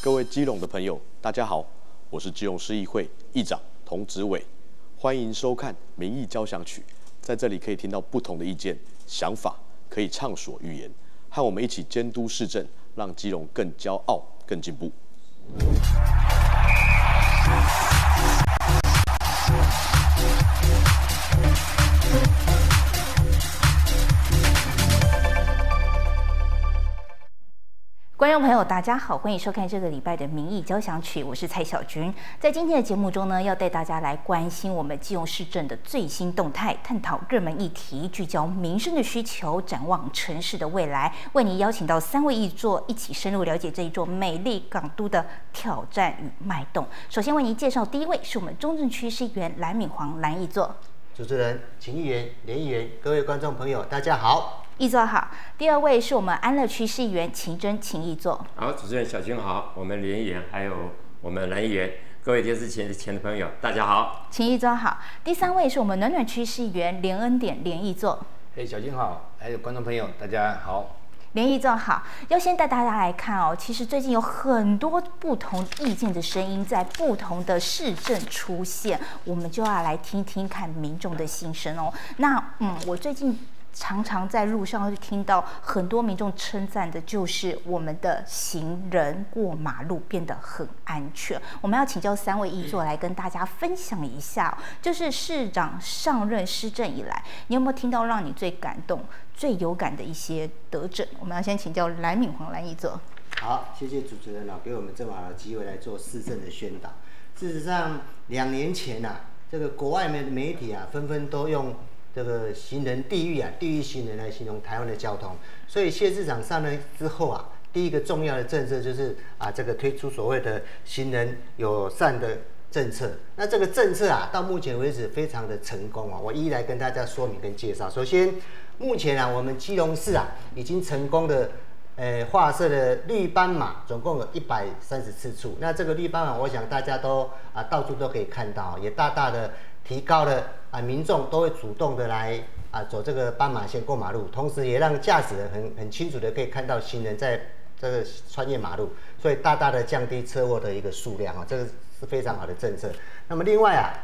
各位基隆的朋友，大家好，我是基隆市议会议长童子伟，欢迎收看民意交响曲，在这里可以听到不同的意见、想法，可以畅所欲言，和我们一起监督市政，让基隆更骄傲、更进步。观众朋友，大家好，欢迎收看这个礼拜的民意交响曲，我是蔡小军。在今天的节目中呢，要带大家来关心我们基隆市政的最新动态，探讨热门议题，聚焦民生的需求，展望城市的未来。为您邀请到三位议座，一起深入了解这一座美丽港都的挑战与脉动。首先为您介绍第一位是我们中正区市议员蓝敏煌蓝议座，主持人秦议员、连议员，各位观众朋友，大家好。议座好，第二位是我们安乐区市议员秦真秦易座。好，主持人小军好，我们连议员还有我们蓝议员，各位电视前前的朋友，大家好。秦易座好，第三位是我们暖暖区市议员连恩典连议座。嘿，小军好，还有观众朋友，大家好。连议座好，要先带大家来看哦，其实最近有很多不同意见的声音在不同的市政出现，我们就要来听听看民众的心声哦。那嗯，我最近。常常在路上会听到很多民众称赞的，就是我们的行人过马路变得很安全。我们要请教三位议座来跟大家分享一下，就是市长上任施政以来，你有没有听到让你最感动、最有感的一些得政？我们要先请教蓝敏黄蓝议座。好，谢谢主持人啊，给我们这么好的机会来做市政的宣导。事实上，两年前呐，这个国外的媒体啊，纷纷都用。这个行人地狱啊，地狱行人来形容台湾的交通。所以谢市长上任之后啊，第一个重要的政策就是啊，这个推出所谓的行人友善的政策。那这个政策啊，到目前为止非常的成功啊。我一一来跟大家说明跟介绍。首先，目前啊，我们基隆市啊，已经成功的呃画设的绿斑马，总共有一百三十四处。那这个绿斑马，我想大家都啊到处都可以看到，也大大的。提高了啊，民众都会主动的来啊走这个斑马线过马路，同时也让驾驶人很很清楚的可以看到行人在这个穿越马路，所以大大的降低车祸的一个数量啊，这个是非常好的政策。那么另外啊，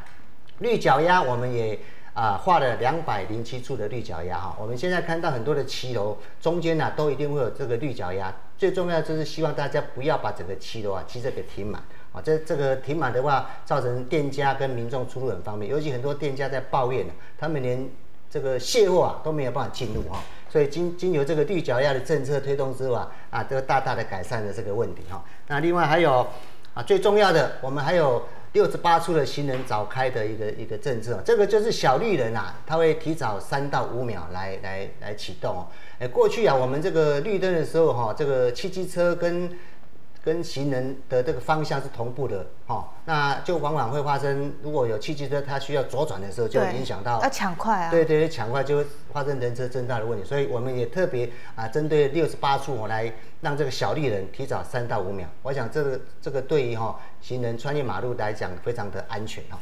绿脚丫我们也啊画了两百零七处的绿脚丫哈，我们现在看到很多的骑楼中间呢都一定会有这个绿脚丫，最重要就是希望大家不要把整个骑楼啊骑车给停满。啊，这这个停满的话，造成店家跟民众出入很方便，尤其很多店家在抱怨呢，他们连这个卸货啊都没有办法进入哈，所以经经由这个绿脚丫的政策推动之后啊，啊，都大大的改善了这个问题哈。那另外还有啊，最重要的，我们还有六十八处的行人早开的一个一个政策，这个就是小绿人啊，他会提早三到五秒来来来启动哦。哎，过去啊，我们这个绿灯的时候哈，这个汽机车跟跟行人的这个方向是同步的，哈，那就往往会发生，如果有汽机车它需要左转的时候，就影响到要抢快啊，对对，抢快就会发生人车争道的问题，所以我们也特别啊，针对六十八处，我来让这个小绿人提早三到五秒，我想这个这个对于哈行人穿越马路来讲非常的安全哈。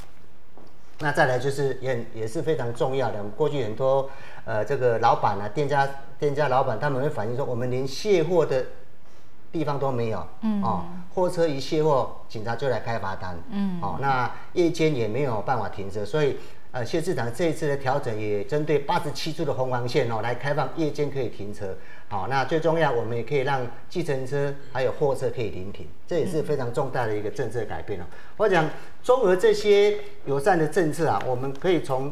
那再来就是也也是非常重要的，过去很多呃这个老板啊，店家店家老板他们会反映说，我们连卸货的。地方都没有，嗯哦，货车一卸货，警察就来开罚单，嗯，哦，那夜间也没有办法停车，所以，呃，谢市长这一次的调整也针对八十七处的红黄线哦，来开放夜间可以停车，好，那最重要，我们也可以让计程车还有货车可以临停，这也是非常重大的一个政策改变哦。我讲综合这些友善的政策啊，我们可以从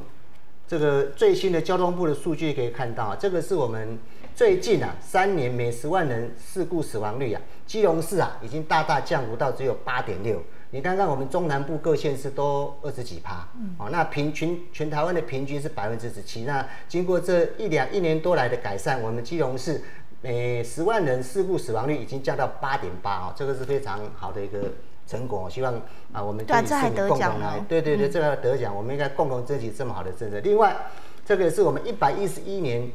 这个最新的交通部的数据可以看到，这个是我们。最近啊，三年每十万人事故死亡率啊，基隆市啊已经大大降幅到只有八点六。你看看我们中南部各县市都二十几趴，哦，那平均全台湾的平均是百分之十七。那经过这一两一年多来的改善，我们基隆市每十万人事故死亡率已经降到八点八哦，这个是非常好的一个成果。希望啊，我们可以共同来，对对对，这个得奖，我们应该共同争取这么好的政策。另外，这个是我们一百一十一年。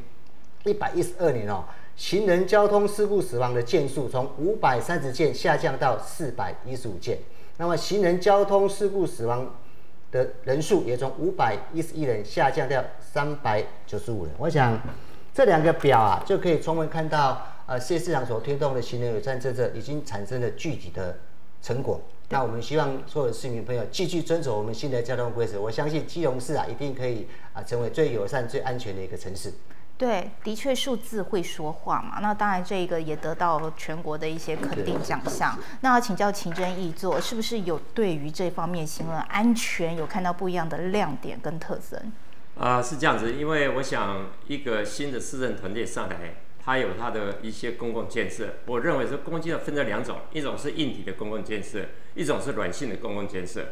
一百一十二年哦，行人交通事故死亡的件数从五百三十件下降到四百一十五件，那么行人交通事故死亡的人数也从五百一十一人下降掉三百九十五人。我想，这两个表啊，就可以充分看到，呃，谢市长所推动的行人友善政策已经产生了具体的成果。那我们希望所有的市民朋友继续遵守我们新的交通规则，我相信基隆市啊，一定可以啊，成为最友善、最安全的一个城市。对，的确数字会说话嘛。那当然，这个也得到全国的一些肯定奖项。那要请教秦真义作，是不是有对于这方面新闻安全有看到不一样的亮点跟特征？啊，是这样子，因为我想一个新的市政团队上来，它有它的一些公共建设。我认为说公共建设分成两种，一种是硬体的公共建设，一种是软性的公共建设。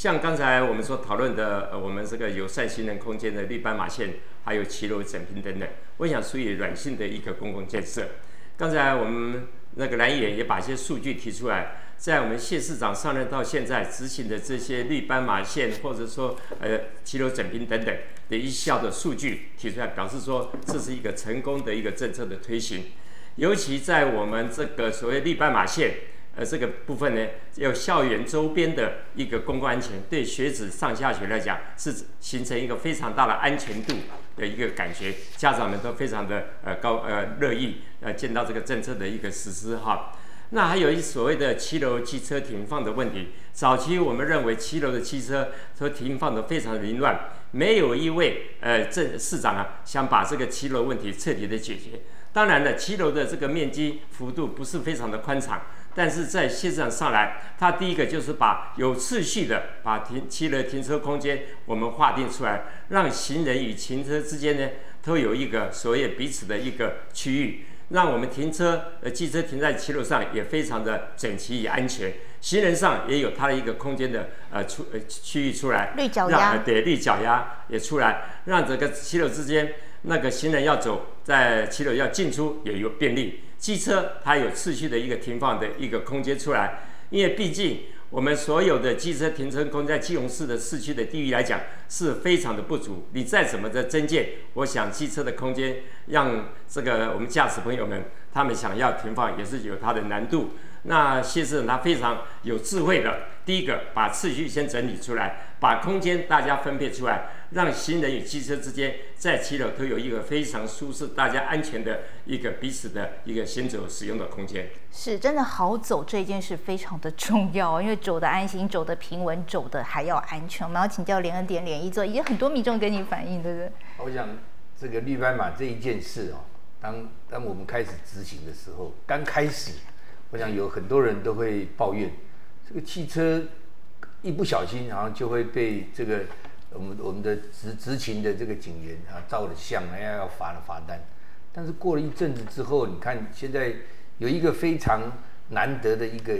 像刚才我们所讨论的，呃，我们这个友善行人空间的绿斑马线，还有骑楼整平等等，我想属于软性的一个公共建设。刚才我们那个蓝眼也把一些数据提出来，在我们谢市长上任到现在执行的这些绿斑马线，或者说呃骑楼整平等等的一效的数据提出来，表示说这是一个成功的一个政策的推行。尤其在我们这个所谓绿斑马线。呃，这个部分呢，有校园周边的一个公共安全，对学子上下学来讲是形成一个非常大的安全度的一个感觉，家长们都非常的呃高呃乐意呃见到这个政策的一个实施哈。那还有一所谓的七楼汽车停放的问题，早期我们认为七楼的汽车都停放的非常凌乱，没有一位呃镇市长啊想把这个七楼问题彻底的解决。当然了，七楼的这个面积幅度不是非常的宽敞。但是在现场上来，它第一个就是把有次序的把停七楼停车空间我们划定出来，让行人与停车之间呢都有一个所谓彼此的一个区域，让我们停车呃汽车停在七楼上也非常的整齐与安全，行人上也有它的一个空间的呃出呃区域出来，绿脚丫对绿脚丫也出来，让这个七楼之间那个行人要走在七楼要进出也有便利。汽车它有次序的一个停放的一个空间出来，因为毕竟我们所有的机车停车空在基隆市的市区的地域来讲是非常的不足。你再怎么的增建，我想机车的空间让这个我们驾驶朋友们他们想要停放也是有它的难度。那谢市长他非常有智慧的，第一个把次序先整理出来，把空间大家分配出来，让行人与机车之间在七楼都有一个非常舒适、大家安全的一个彼此的一个行走使用的空间。是真的好走这件事非常的重要，因为走的安心、走的平稳、走的还要安全。我们要请教连恩典、连一座，已经很多民众跟你反映，对不对？我想这个绿斑马这一件事哦，当当我们开始执行的时候，刚开始。我想有很多人都会抱怨，这个汽车一不小心，然后就会被这个我们我们的执执勤的这个警员啊照了相，哎呀要罚了罚单。但是过了一阵子之后，你看现在有一个非常难得的一个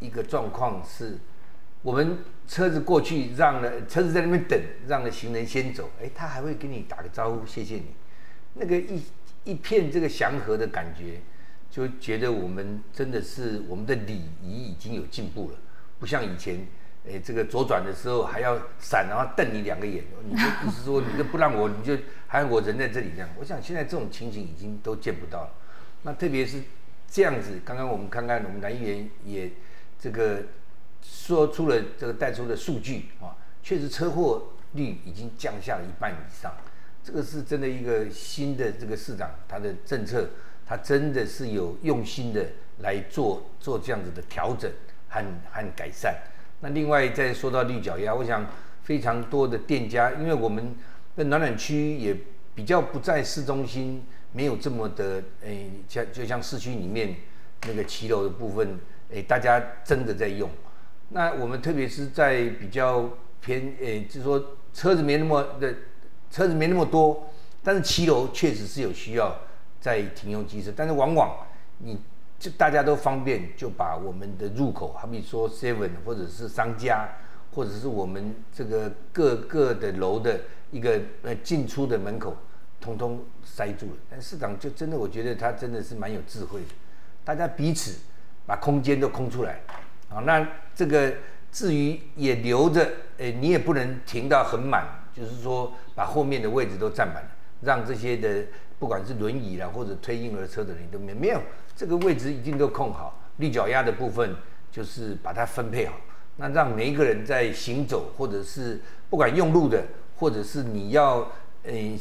一个状况是，我们车子过去让了车子在那边等，让了行人先走，哎，他还会跟你打个招呼，谢谢你，那个一一片这个祥和的感觉。就觉得我们真的是我们的礼仪已经有进步了，不像以前，诶，这个左转的时候还要闪，然后瞪你两个眼，你就意思说你就不让我，你就还有我人在这里这样。我想现在这种情景已经都见不到了。那特别是这样子，刚刚我们看看我们南议员也这个说出了这个带出的数据啊，确实车祸率已经降下了一半以上，这个是真的一个新的这个市长他的政策。他真的是有用心的来做做这样子的调整和和改善。那另外再说到绿脚丫，我想非常多的店家，因为我们的暖暖区也比较不在市中心，没有这么的诶，像就像市区里面那个骑楼的部分，诶，大家真的在用。那我们特别是在比较偏诶，就是说车子没那么的车子没那么多，但是骑楼确实是有需要。在停用机车，但是往往你就大家都方便，就把我们的入口，好比说 Seven 或者是商家，或者是我们这个各个的楼的一个呃进出的门口，通通塞住了。但市长就真的，我觉得他真的是蛮有智慧的，大家彼此把空间都空出来啊。那这个至于也留着，诶，你也不能停到很满，就是说把后面的位置都占满了，让这些的。不管是轮椅啦，或者推婴儿车的人都没没有这个位置一定都空好，立脚丫的部分就是把它分配好，那让每一个人在行走或者是不管用路的，或者是你要嗯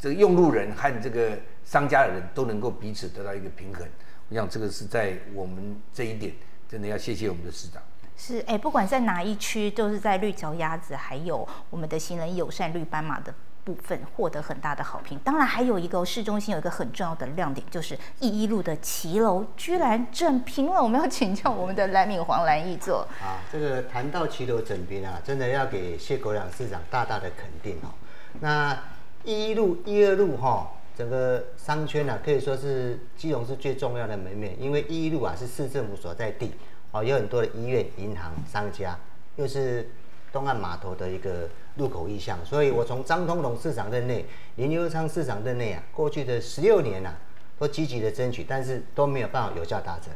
这个用路人和这个商家的人都能够彼此得到一个平衡。我想这个是在我们这一点，真的要谢谢我们的市长。是，哎，不管在哪一区，都是在绿脚鸭子，还有我们的行人友善绿斑马的部分获得很大的好评。当然，还有一个市中心有一个很重要的亮点，就是一一路的骑楼居然整平了。我们要请教我们的蓝敏黄蓝义座。啊，这个谈到骑楼整平啊，真的要给谢国良市长大大的肯定哦。那一一路、一二路哈，整个商圈啊，可以说是基隆是最重要的门面，因为一一路啊是市政府所在地。哦，有很多的医院、银行、商家，又是东岸码头的一个入口意向，所以我从张通龙市长任内、林优昌市长任内啊，过去的十六年呐，都积极的争取，但是都没有办法有效达成。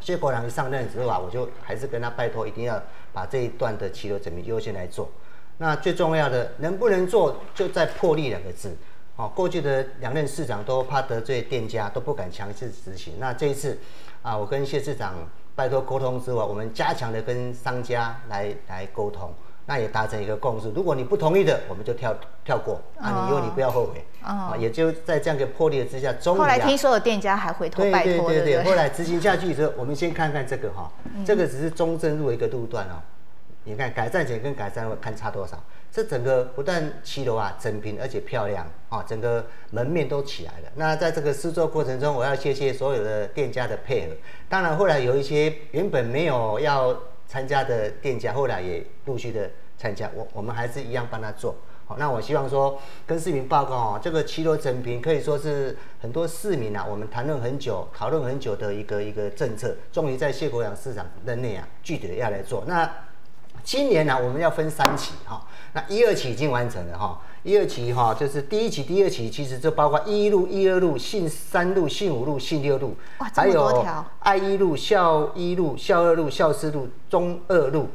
谢国良一上任之后啊，我就还是跟他拜托，一定要把这一段的骑楼整平优先来做。那最重要的，能不能做，就在破例两个字。哦，过去的两任市长都怕得罪店家，都不敢强制执行。那这一次啊，我跟谢市长。拜托沟通之外，我们加强的跟商家来来沟通，那也达成一个共识。如果你不同意的，我们就跳跳过啊，你以后你不要后悔啊。也就在这样一个破裂之下，终于后来听说有店家还回头拜托对对对对。后来执行下去之后，我们先看看这个哈，这个只是中正路一个路段哦。你看改善前跟改善后看差多少？这整个不但七楼啊整平，而且漂亮啊，整个门面都起来了。那在这个施作过程中，我要谢谢所有的店家的配合。当然，后来有一些原本没有要参加的店家，后来也陆续的参加。我我们还是一样帮他做。好，那我希望说跟市民报告哦，这个七楼成品可以说是很多市民啊，我们谈论很久、讨论很久的一个一个政策，终于在谢国阳市长任内啊，具体的要来做。那今年呢，我们要分三期哈。那一二期已经完成了哈，一二期哈就是第一期、第二期，其实就包括一路、一二路、信三路、信五路、信六路，哇还有爱一路、孝一路、孝二路、孝四路、中二路，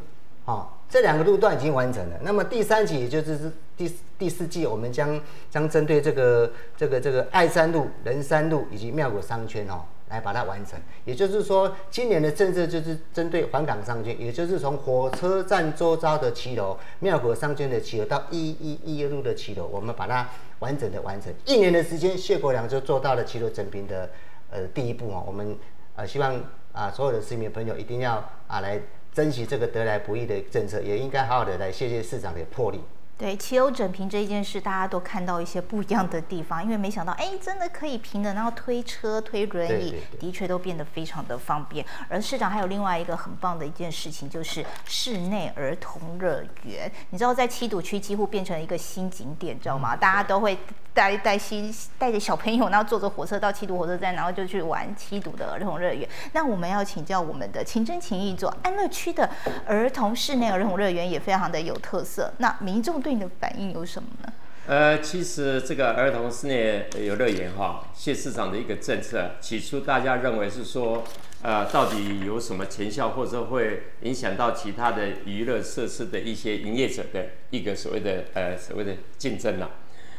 哈，这两个路段已经完成了。那么第三期，也就是第第四季，我们将将针对这个这个这个爱山路、仁山路以及妙果商圈哦。来把它完成，也就是说，今年的政策就是针对环港商圈，也就是从火车站周遭的骑楼、庙口商圈的骑楼到一一一路的骑楼，我们把它完整的完成。一年的时间，谢国良就做到了骑楼整平的呃第一步啊。我们呃希望啊所有的市民朋友一定要啊来珍惜这个得来不易的政策，也应该好好的来谢谢市长的魄力。对，骑楼整平这一件事，大家都看到一些不一样的地方，因为没想到，哎，真的可以平的，然后推车、推轮椅，的确都变得非常的方便。而市长还有另外一个很棒的一件事情，就是室内儿童乐园。你知道，在七堵区几乎变成了一个新景点，知道吗？大家都会。带带新带着小朋友，然后坐着火车到七堵火车站，然后就去玩七堵的儿童乐园。那我们要请教我们的情真情义做安乐区的儿童室内儿童乐园也非常的有特色。那民众对你的反应有什么呢？呃，其实这个儿童室内游乐园哈，谢市长的一个政策，起初大家认为是说，呃，到底有什么成效，或者会影响到其他的娱乐设施的一些营业者的一个所谓的呃所谓的竞争呢？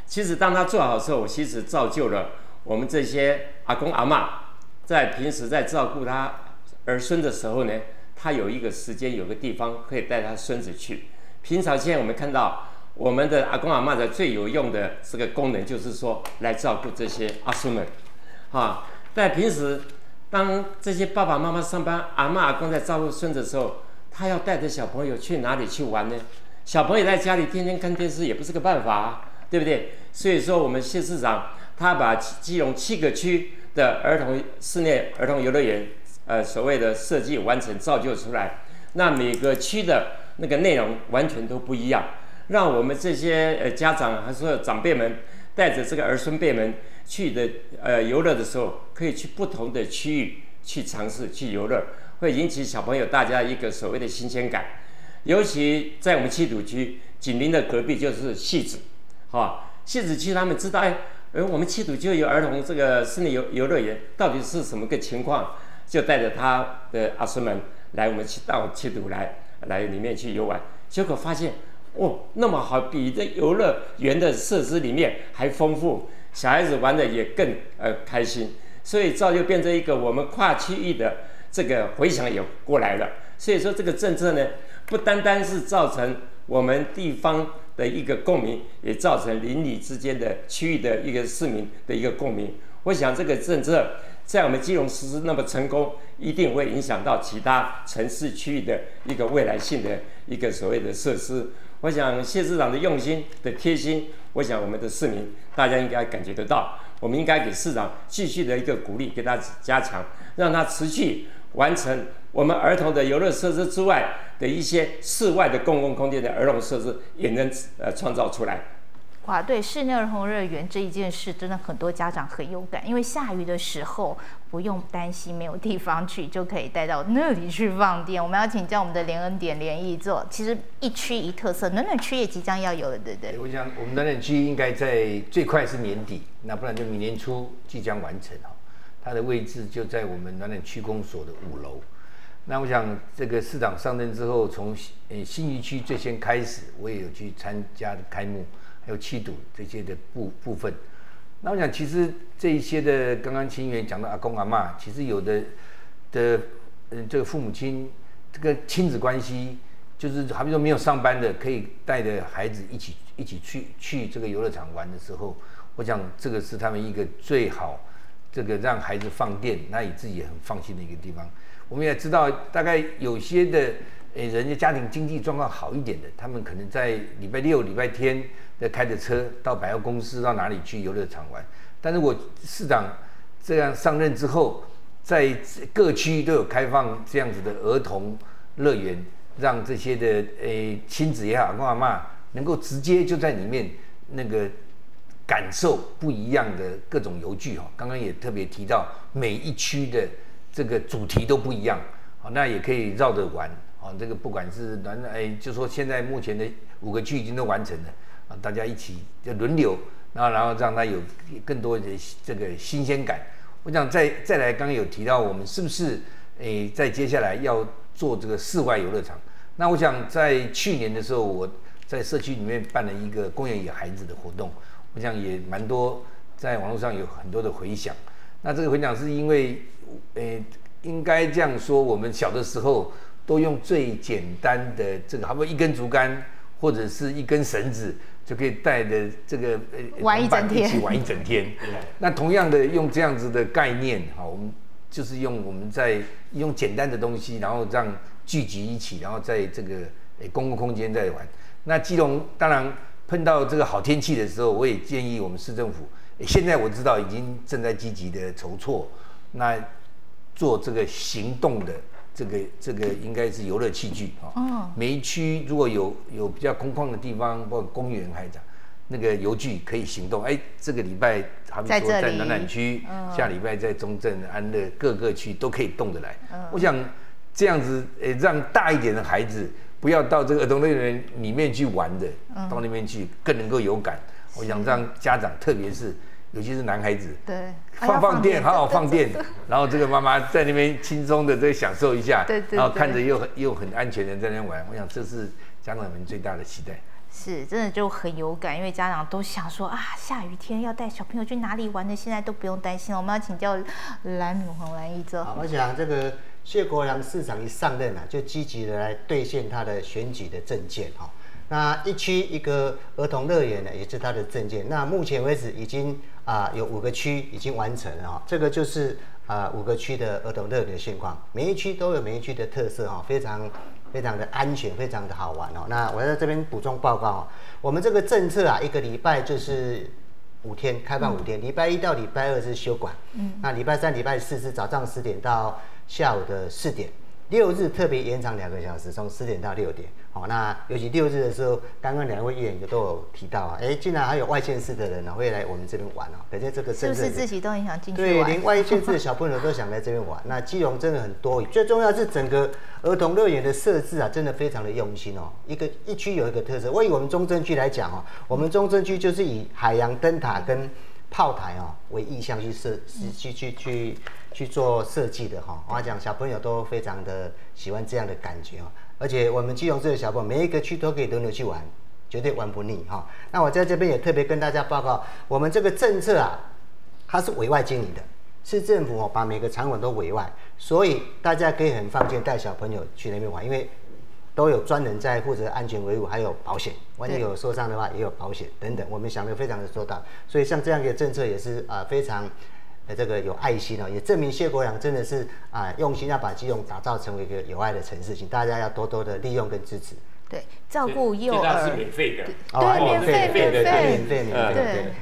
其实，当他做好之后，其实造就了我们这些阿公阿妈，在平时在照顾他儿孙的时候呢，他有一个时间，有个地方可以带他孙子去。平常现在我们看到我们的阿公阿妈的最有用的这个功能，就是说来照顾这些阿孙们，啊，在平时当这些爸爸妈妈上班，阿妈阿公在照顾孙子的时候，他要带着小朋友去哪里去玩呢？小朋友在家里天天看电视也不是个办法。对不对？所以说，我们谢市长他把基隆七个区的儿童室内儿童游乐园，呃，所谓的设计完成造就出来，那每个区的那个内容完全都不一样，让我们这些呃家长还是长辈们带着这个儿孙辈们去的呃游乐的时候，可以去不同的区域去尝试去游乐，会引起小朋友大家一个所谓的新鲜感。尤其在我们七堵区紧邻的隔壁就是戏子。哈，戏子区他们知道，哎，我们七堵就有儿童这个室内游游乐园，到底是什么个情况？就带着他的阿孙们来我们七到七堵来来里面去游玩，结果发现，哦，那么好，比这游乐园的设施里面还丰富，小孩子玩的也更呃开心，所以造就变成一个我们跨区域的这个回响也过来了。所以说这个政策呢，不单单是造成我们地方的一个共鸣，也造成邻里之间的区域的一个市民的一个共鸣。我想这个政策在我们基隆实施那么成功，一定会影响到其他城市区域的一个未来性的一个所谓的设施。我想谢市长的用心的贴心，我想我们的市民大家应该感觉得到。我们应该给市长继续的一个鼓励，给他加强，让他持续完成我们儿童的游乐设施之外的一些室外的公共空间的儿童设施，也能呃创造出来。哇，对室内儿童乐园这一件事，真的很多家长很有感，因为下雨的时候不用担心没有地方去，就可以带到那里去放电。我们要请教我们的联恩点联谊座，其实一区一特色，暖暖区也即将要有了，对不对？我想我们暖暖区应该在最快是年底，那不然就明年初即将完成哈。它的位置就在我们暖暖区公所的五楼。那我想这个市长上任之后，从呃新余区最先开始，我也有去参加的开幕。还有气堵这些的部部分，那我想其实这一些的，刚刚清源讲到阿公阿妈，其实有的的嗯，这个父母亲这个亲子关系，就是好比说没有上班的，可以带着孩子一起一起去去这个游乐场玩的时候，我想这个是他们一个最好这个让孩子放电，那你自己也很放心的一个地方。我们也知道，大概有些的诶，人家家庭经济状况好一点的，他们可能在礼拜六、礼拜天。在开着车到百货公司到哪里去游乐场玩？但是我市长这样上任之后，在各区都有开放这样子的儿童乐园，让这些的诶亲子也好，阿公阿妈能够直接就在里面那个感受不一样的各种游具哈。刚刚也特别提到每一区的这个主题都不一样，好，那也可以绕着玩，啊，这个不管是暖诶，就说现在目前的五个区已经都完成了啊。大家一起就轮流，然后然后让他有更多的这个新鲜感。我想再再来，刚刚有提到我们是不是诶，在接下来要做这个室外游乐场？那我想在去年的时候，我在社区里面办了一个公园野孩子的活动，我想也蛮多，在网络上有很多的回响。那这个回响是因为，诶，应该这样说，我们小的时候都用最简单的这个，好不一根竹竿或者是一根绳子。就可以带着这个呃玩一整天，一起玩一整天。那同样的用这样子的概念，哈，我们就是用我们在用简单的东西，然后让聚集一起，然后在这个诶公共空间在玩。那基隆当然碰到这个好天气的时候，我也建议我们市政府，现在我知道已经正在积极的筹措，那做这个行动的。这个这个应该是游乐器具啊，每一区如果有有比较空旷的地方，包括公园还讲那个游具可以行动。哎，这个礼拜好比说在暖暖区，下礼拜在中正安乐各个区都可以动得来。我想这样子，诶，让大一点的孩子不要到这个儿童乐园里面去玩的，到那边去更能够有感。我想让家长，特别是。尤其是男孩子，对，放放电，好好放电，然后这个妈妈在那边轻松的在享受一下，对对，然后看着又很又很安全的在那边玩，我想这是家长们最大的期待。是，真的就很有感，因为家长都想说啊，下雨天要带小朋友去哪里玩呢？现在都不用担心了。我们要请教蓝女皇蓝一泽。好，我想这个谢国良市长一上任啊，就积极的来兑现他的选举的政见哈。那一区一个儿童乐园呢，也是它的证件。那目前为止已经啊有五个区已经完成了哈，这个就是啊五个区的儿童乐园的现况。每一区都有每一区的特色哈，非常非常的安全，非常的好玩哦。那我在这边补充报告，我们这个政策啊，一个礼拜就是五天开放五天，礼拜一到礼拜二是休馆，嗯，那礼拜三、礼拜四是早上十点到下午的四点。六日特别延长两个小时，从十点到六点。好，那尤其六日的时候，刚刚两位议员也都有提到啊，哎，竟然还有外县市的人呢会来我们这边玩哦，可见这个是不是自己都很想进去对，连外县市的小朋友都想来这边玩。那基隆真的很多，最重要是整个儿童乐园的设置啊，真的非常的用心哦。一个一区有一个特色，我以我们中正区来讲哦，我们中正区就是以海洋灯塔跟炮台哦为意向去设，去去去。去做设计的哈，我讲小朋友都非常的喜欢这样的感觉哦，而且我们基隆市的小朋友每一个区都可以轮流去玩，绝对玩不腻哈。那我在这边也特别跟大家报告，我们这个政策啊，它是委外经营的，市政府哦把每个场馆都委外，所以大家可以很放心带小朋友去那边玩，因为都有专人在负责安全维护，还有保险，万一有受伤的话也有保险等等，我们想的非常的周到，所以像这样一个政策也是啊、非常。呃，这个有爱心哦，也证明谢国良真的是啊、用心要把基隆打造成为一个有爱的城市，请大家要多多的利用跟支持。对，照顾幼儿。是，免费的，对免费费对对免费免费免费，对，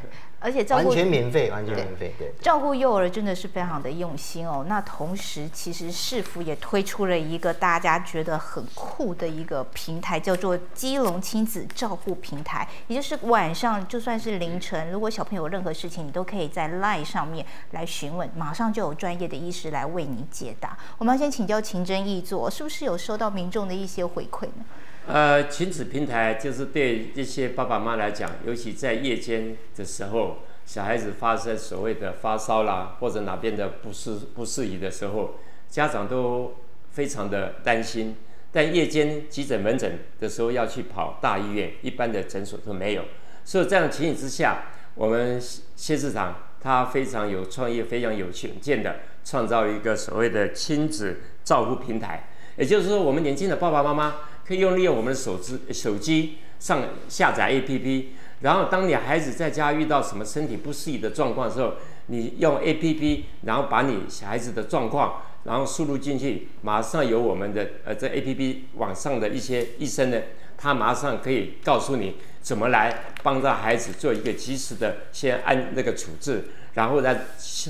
而且照顾完全免费，完全免费，对。照顾幼儿真的是非常的用心哦。那同时，其实市府也推出了一个大家觉得很酷的一个平台，叫做基隆亲子照顾平台。也就是晚上就算是凌晨，如果小朋友有任何事情，你都可以在 LINE 上面来询问，马上就有专业的医师来为你解答。我们要先请教秦真义做，是不是有收到民众的一些回馈呢？呃，亲子平台就是对一些爸爸妈妈来讲，尤其在夜间的时候，小孩子发生所谓的发烧啦，或者哪边的不适不适宜的时候，家长都非常的担心。但夜间急诊门诊的时候要去跑大医院，一般的诊所都没有。所以这样的情形之下，我们谢市长他非常有创意、非常有远见的，创造一个所谓的亲子照护平台。也就是说，我们年轻的爸爸妈妈可以用利用我们的手机手机上下载 APP，然后当你孩子在家遇到什么身体不适宜的状况的时候，你用 APP，然后把你小孩子的状况，然后输入进去，马上有我们的呃这 APP 网上的一些医生呢，他马上可以告诉你怎么来帮到孩子做一个及时的先按那个处置，然后呢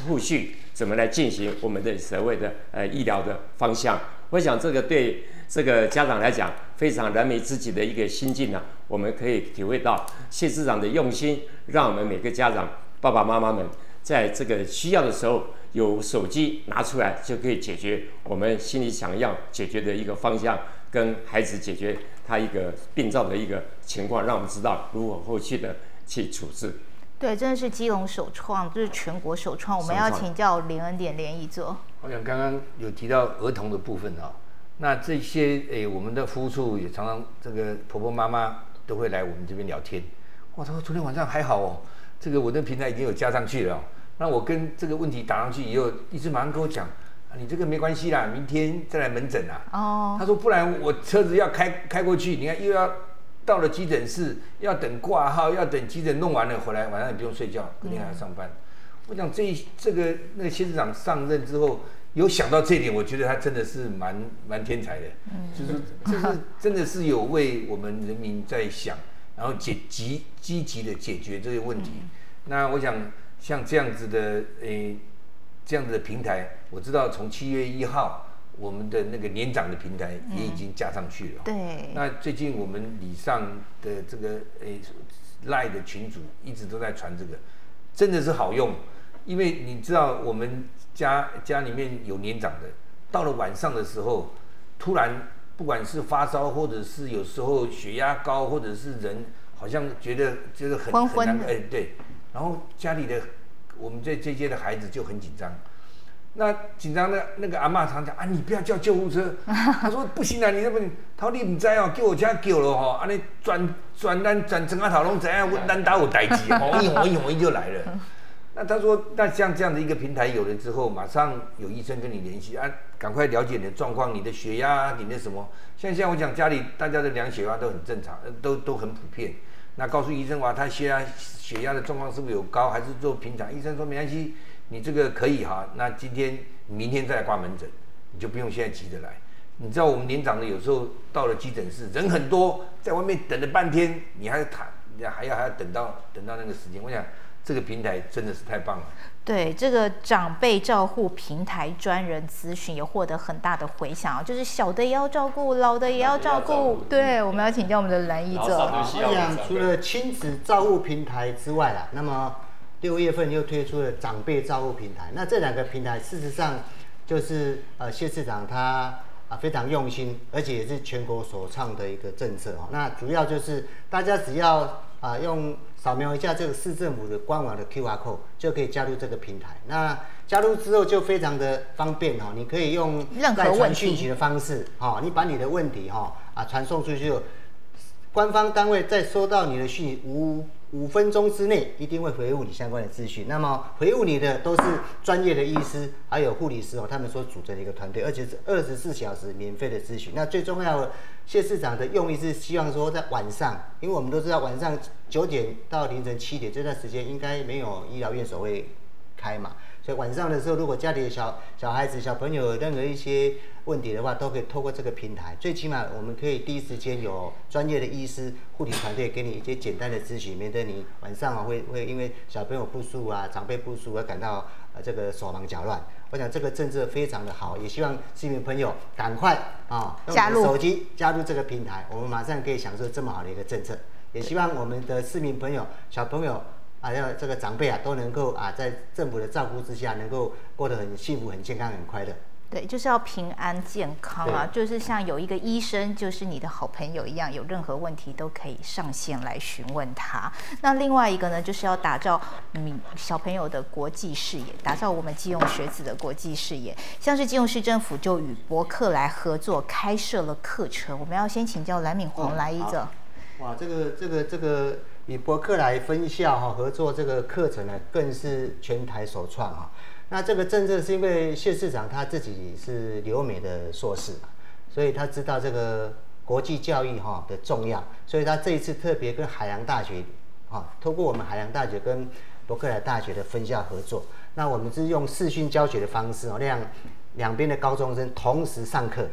后续怎么来进行我们的所谓的呃医疗的方向。我想这个对这个家长来讲非常燃眉之急的一个心境呢、我们可以体会到谢市长的用心，让我们每个家长爸爸妈妈们在这个需要的时候有手机拿出来就可以解决我们心里想要解决的一个方向，跟孩子解决他一个病灶的一个情况，让我们知道如何后续的去处置。对，真的是基隆首创，这是全国首创。我们要请教林恩典联谊做。我想刚刚有提到儿童的部分啊、那这些诶，我们的服务处也常常这个婆婆妈妈都会来我们这边聊天。我，他说昨天晚上还好哦，这个我的平台已经有加上去了、哦。那我跟这个问题打上去以后，医生马上跟我讲，啊，你这个没关系啦，明天再来门诊啊。哦，他说不然我车子要开开过去，你看又要到了急诊室，要等挂号，要等急诊弄完了回来，晚上也不用睡觉，隔天还要上班。我想这这个那个新市长上任之后，有想到这一点，我觉得他真的是蛮蛮天才的，就是就是 真的是有为我们人民在想，然后解积积极的解决这些问题。那我想像这样子的诶、这样子的平台，我知道从七月一号。我们的那个年长的平台也已经加上去了。对，那最近我们礼上的这个诶赖的群主一直都在传这个，真的是好用，因为你知道我们家家里面有年长的，到了晚上的时候，突然不管是发烧，或者是有时候血压高，或者是人好像觉得觉得很昏昏的很难，哎对，然后家里的我们这这些的孩子就很紧张。那紧张的那个阿嬷常讲啊，你不要叫救护车。他说不行啊，你那不，他说你唔知哦，叫我家狗了吼，啊你转转单转整个头拢知影，我咱打有代志，吼一吼一吼一就来了。那他说，那像这样的一个平台有了之后，马上有医生跟你联系啊，赶快了解你的状况，你的血压，你的什么。像像我讲家里大家的量血压都很正常，都都很普遍。那告诉医生哇，他血压血压的状况是不是有高，还是做平常？医生说没关系。你这个可以哈，那今天、明天再来挂门诊，你就不用现在急着来。你知道我们年长的有时候到了急诊室，人很多，在外面等了半天，你还要谈，你还要还要等到等到那个时间。我想这个平台真的是太棒了。对这个长辈照护平台专人咨询也获得很大的回响啊，就是小的也要照顾，老的也要照顾。对，我们要请教我们的蓝医者。我想除了亲子照护平台之外啦，那么六月份又推出了长辈照护平台。那这两个平台事实上就是呃谢市长他啊非常用心，而且也是全国首创的一个政策哦。那主要就是大家只要啊用扫描一下这个市政府的官网的 QR code 就可以加入这个平台。那加入之后就非常的方便哦，你可以用任何讯息的方式，哈、你把你的问题哈、啊传送出去就官方单位在收到你的讯息五五分钟之内一定会回复你相关的资讯。那么回复你的都是专业的医师，还有护理师哦，他们所组成的一个团队，而且是二十四小时免费的咨询。那最重要的，谢市长的用意是希望说在晚上，因为我们都知道晚上九点到凌晨七点这段时间应该没有医疗院所会开嘛。晚上的时候，如果家里的小小孩子、小朋友有任何一些问题的话，都可以透过这个平台。最起码我们可以第一时间有专业的医师、护理团队给你一些简单的咨询，免得你晚上啊会会因为小朋友不舒服啊、长辈不舒服而感到呃这个手忙脚乱。我想这个政策非常的好，也希望市民朋友赶快啊加入手机加入这个平台，我们马上可以享受这么好的一个政策。也希望我们的市民朋友、小朋友。啊，要这个长辈啊，都能够啊，在政府的照顾之下，能够过得很幸福、很健康、很快乐。对，就是要平安健康啊，就是像有一个医生，就是你的好朋友一样，有任何问题都可以上线来询问他。那另外一个呢，就是要打造嗯小朋友的国际视野，打造我们基隆学子的国际视野。像是基隆市政府就与博客来合作开设了课程，我们要先请教蓝敏红来一个。哇，这个这个这个。与博客来分校哈合作这个课程呢，更是全台首创哈。那这个政策是因为谢市长他自己是留美的硕士，所以他知道这个国际教育哈的重要，所以他这一次特别跟海洋大学啊，通过我们海洋大学跟伯克莱大学的分校合作，那我们是用视讯教学的方式哦，让两边的高中生同时上课。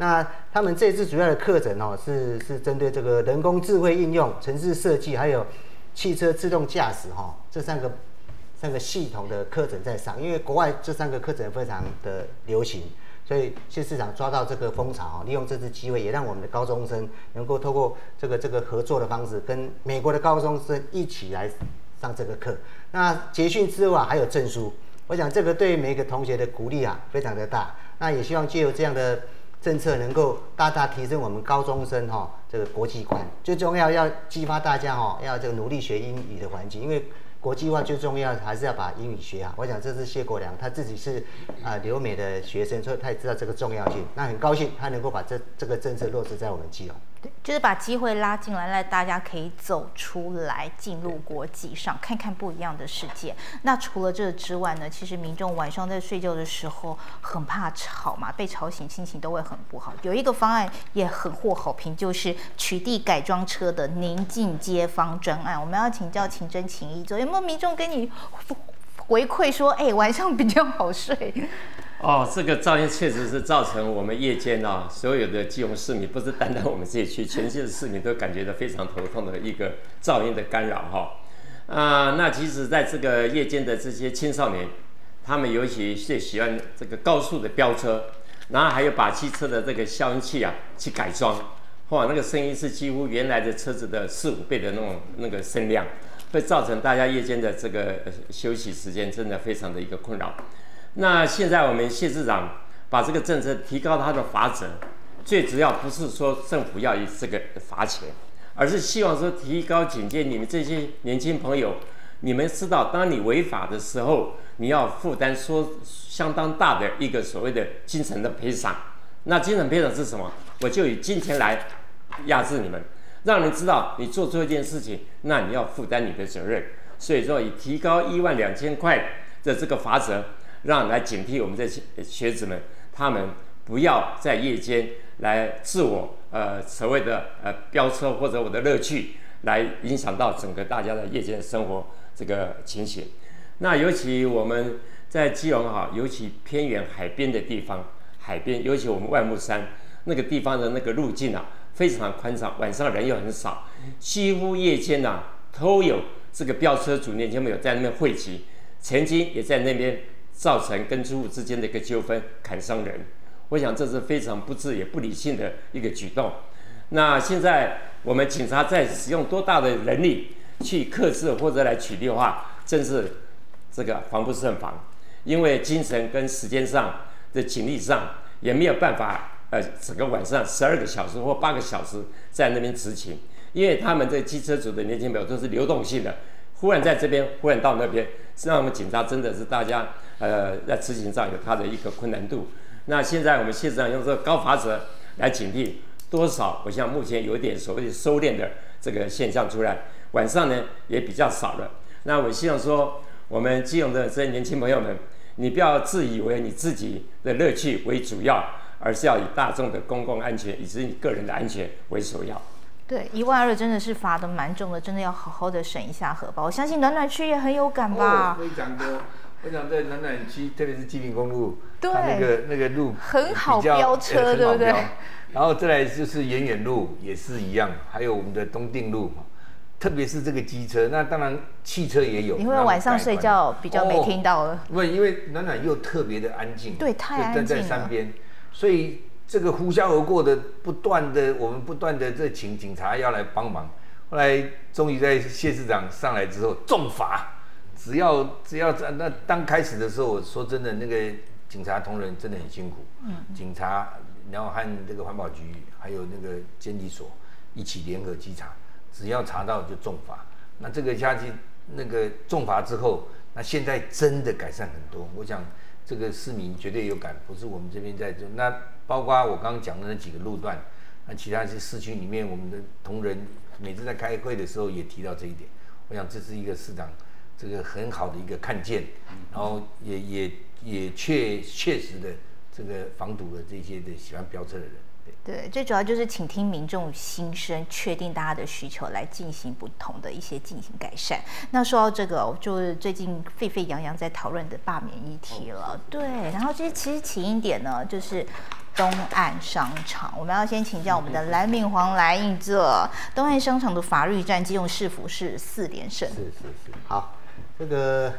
那他们这次主要的课程哦，是是针对这个人工智慧应用、城市设计，还有汽车自动驾驶哈这三个三个系统的课程在上。因为国外这三个课程非常的流行，所以谢市长抓到这个风潮，利用这次机会，也让我们的高中生能够透过这个这个合作的方式，跟美国的高中生一起来上这个课。那结训之后啊，还有证书，我想这个对每个同学的鼓励啊，非常的大。那也希望借由这样的。政策能够大大提升我们高中生哈这个国际观，最重要要激发大家哈要这个努力学英语的环境，因为国际化最重要还是要把英语学好。我想这是谢国良他自己是啊留美的学生，所以他也知道这个重要性。那很高兴他能够把这这个政策落实在我们基隆。对，就是把机会拉进来，让大家可以走出来，进入国际上，看看不一样的世界。那除了这之外呢？其实民众晚上在睡觉的时候很怕吵嘛，被吵醒心情都会很不好。有一个方案也很获好评，就是取缔改装车的宁静街坊专案。我们要请教秦真、秦一，有没有民众跟你回馈说，哎，晚上比较好睡？哦，这个噪音确实是造成我们夜间啊，所有的基隆市民，不是单单我们这一区，全县的市民都感觉到非常头痛的一个噪音的干扰哈。啊，那其实在这个夜间的这些青少年，他们尤其是喜欢这个高速的飙车，然后还有把汽车的这个消音器啊去改装，哇，那个声音是几乎原来的车子的四五倍的那种那个声量，会造成大家夜间的这个休息时间真的非常的一个困扰。那现在我们谢市长把这个政策提高它的罚则，最主要不是说政府要以这个罚钱，而是希望说提高警戒。你们这些年轻朋友，你们知道，当你违法的时候，你要负担说相当大的一个所谓的精神的赔偿。那精神赔偿是什么？我就以金钱来压制你们，让你知道你做错一件事情，那你要负担你的责任。所以说，以提高一万两千块的这个罚则。让来警惕我们这些学子们，他们不要在夜间来自我呃所谓的呃飙车或者我的乐趣，来影响到整个大家的夜间的生活这个情形。那尤其我们在基隆哈，尤其偏远海边的地方，海边尤其我们万木山那个地方的那个路径啊，非常宽敞，晚上人又很少，几乎夜间呐都有这个飙车主年轻朋友在那边 汇集，曾经也在那边。造成跟租户之间的一个纠纷，砍伤人，我想这是非常不智也不理性的一个举动。那现在我们警察在使用多大的人力去克制或者来取缔的话，真是这个防不胜防。因为精神跟时间上的警力上也没有办法，呃，整个晚上十二个小时或八个小时在那边执勤，因为他们这机车组的年轻表都是流动性的，忽然在这边，忽然到那边，让我们警察真的是大家。呃，在执行上有它的一个困难度。那现在我们事实上用这个高法则来警惕，多少，我想目前有点所谓的收敛的这个现象出来，晚上呢也比较少了。那我希望说，我们基隆的这些年轻朋友们，你不要自以为你自己的乐趣为主要，而是要以大众的公共安全以及你个人的安全为首要。对，一万二真的是罚的蛮重的，真的要好好的省一下荷包。我相信暖暖区也很有感吧？非常多。我想在暖暖区，特别是吉林公路，它，那个那个路很好飙车，对不对？然后再来就是远远路也是一样，还有我们的东定路，特别是这个机车，那当然汽车也有。因为晚上睡觉比较没听到了。不，因为暖暖又特别的安静，对，太安静了。在山边，所以这个呼啸而过的不断的，我们不断的在请警察要来帮忙。后来终于在谢市长上来之后重罚，只要只要在那刚开始的时候，我说真的，那个警察同仁真的很辛苦。嗯，警察。然后和这个环保局还有那个监理所一起联合稽查，只要查到就重罚。那这个下去那个重罚之后，那现在真的改善很多。我想这个市民绝对有感，不是我们这边在做。那包括我刚刚讲的那几个路段，那其他一些市区里面，我们的同仁每次在开会的时候也提到这一点。我想这是一个市长这个很好的一个看见，然后也也也确确实的。这个防堵的这些的喜欢飙车的人，对，最主要就是倾听民众心声，确定大家的需求，来进行不同的一些进行改善。那说到这个，就是最近沸沸扬扬在讨论的罢免议题了，对。然后这些其实起因点呢，就是东岸商场。我们要先请教我们的蓝敏煌来应这东岸商场的法律战，基用市府是四连胜。是是是，好，这个。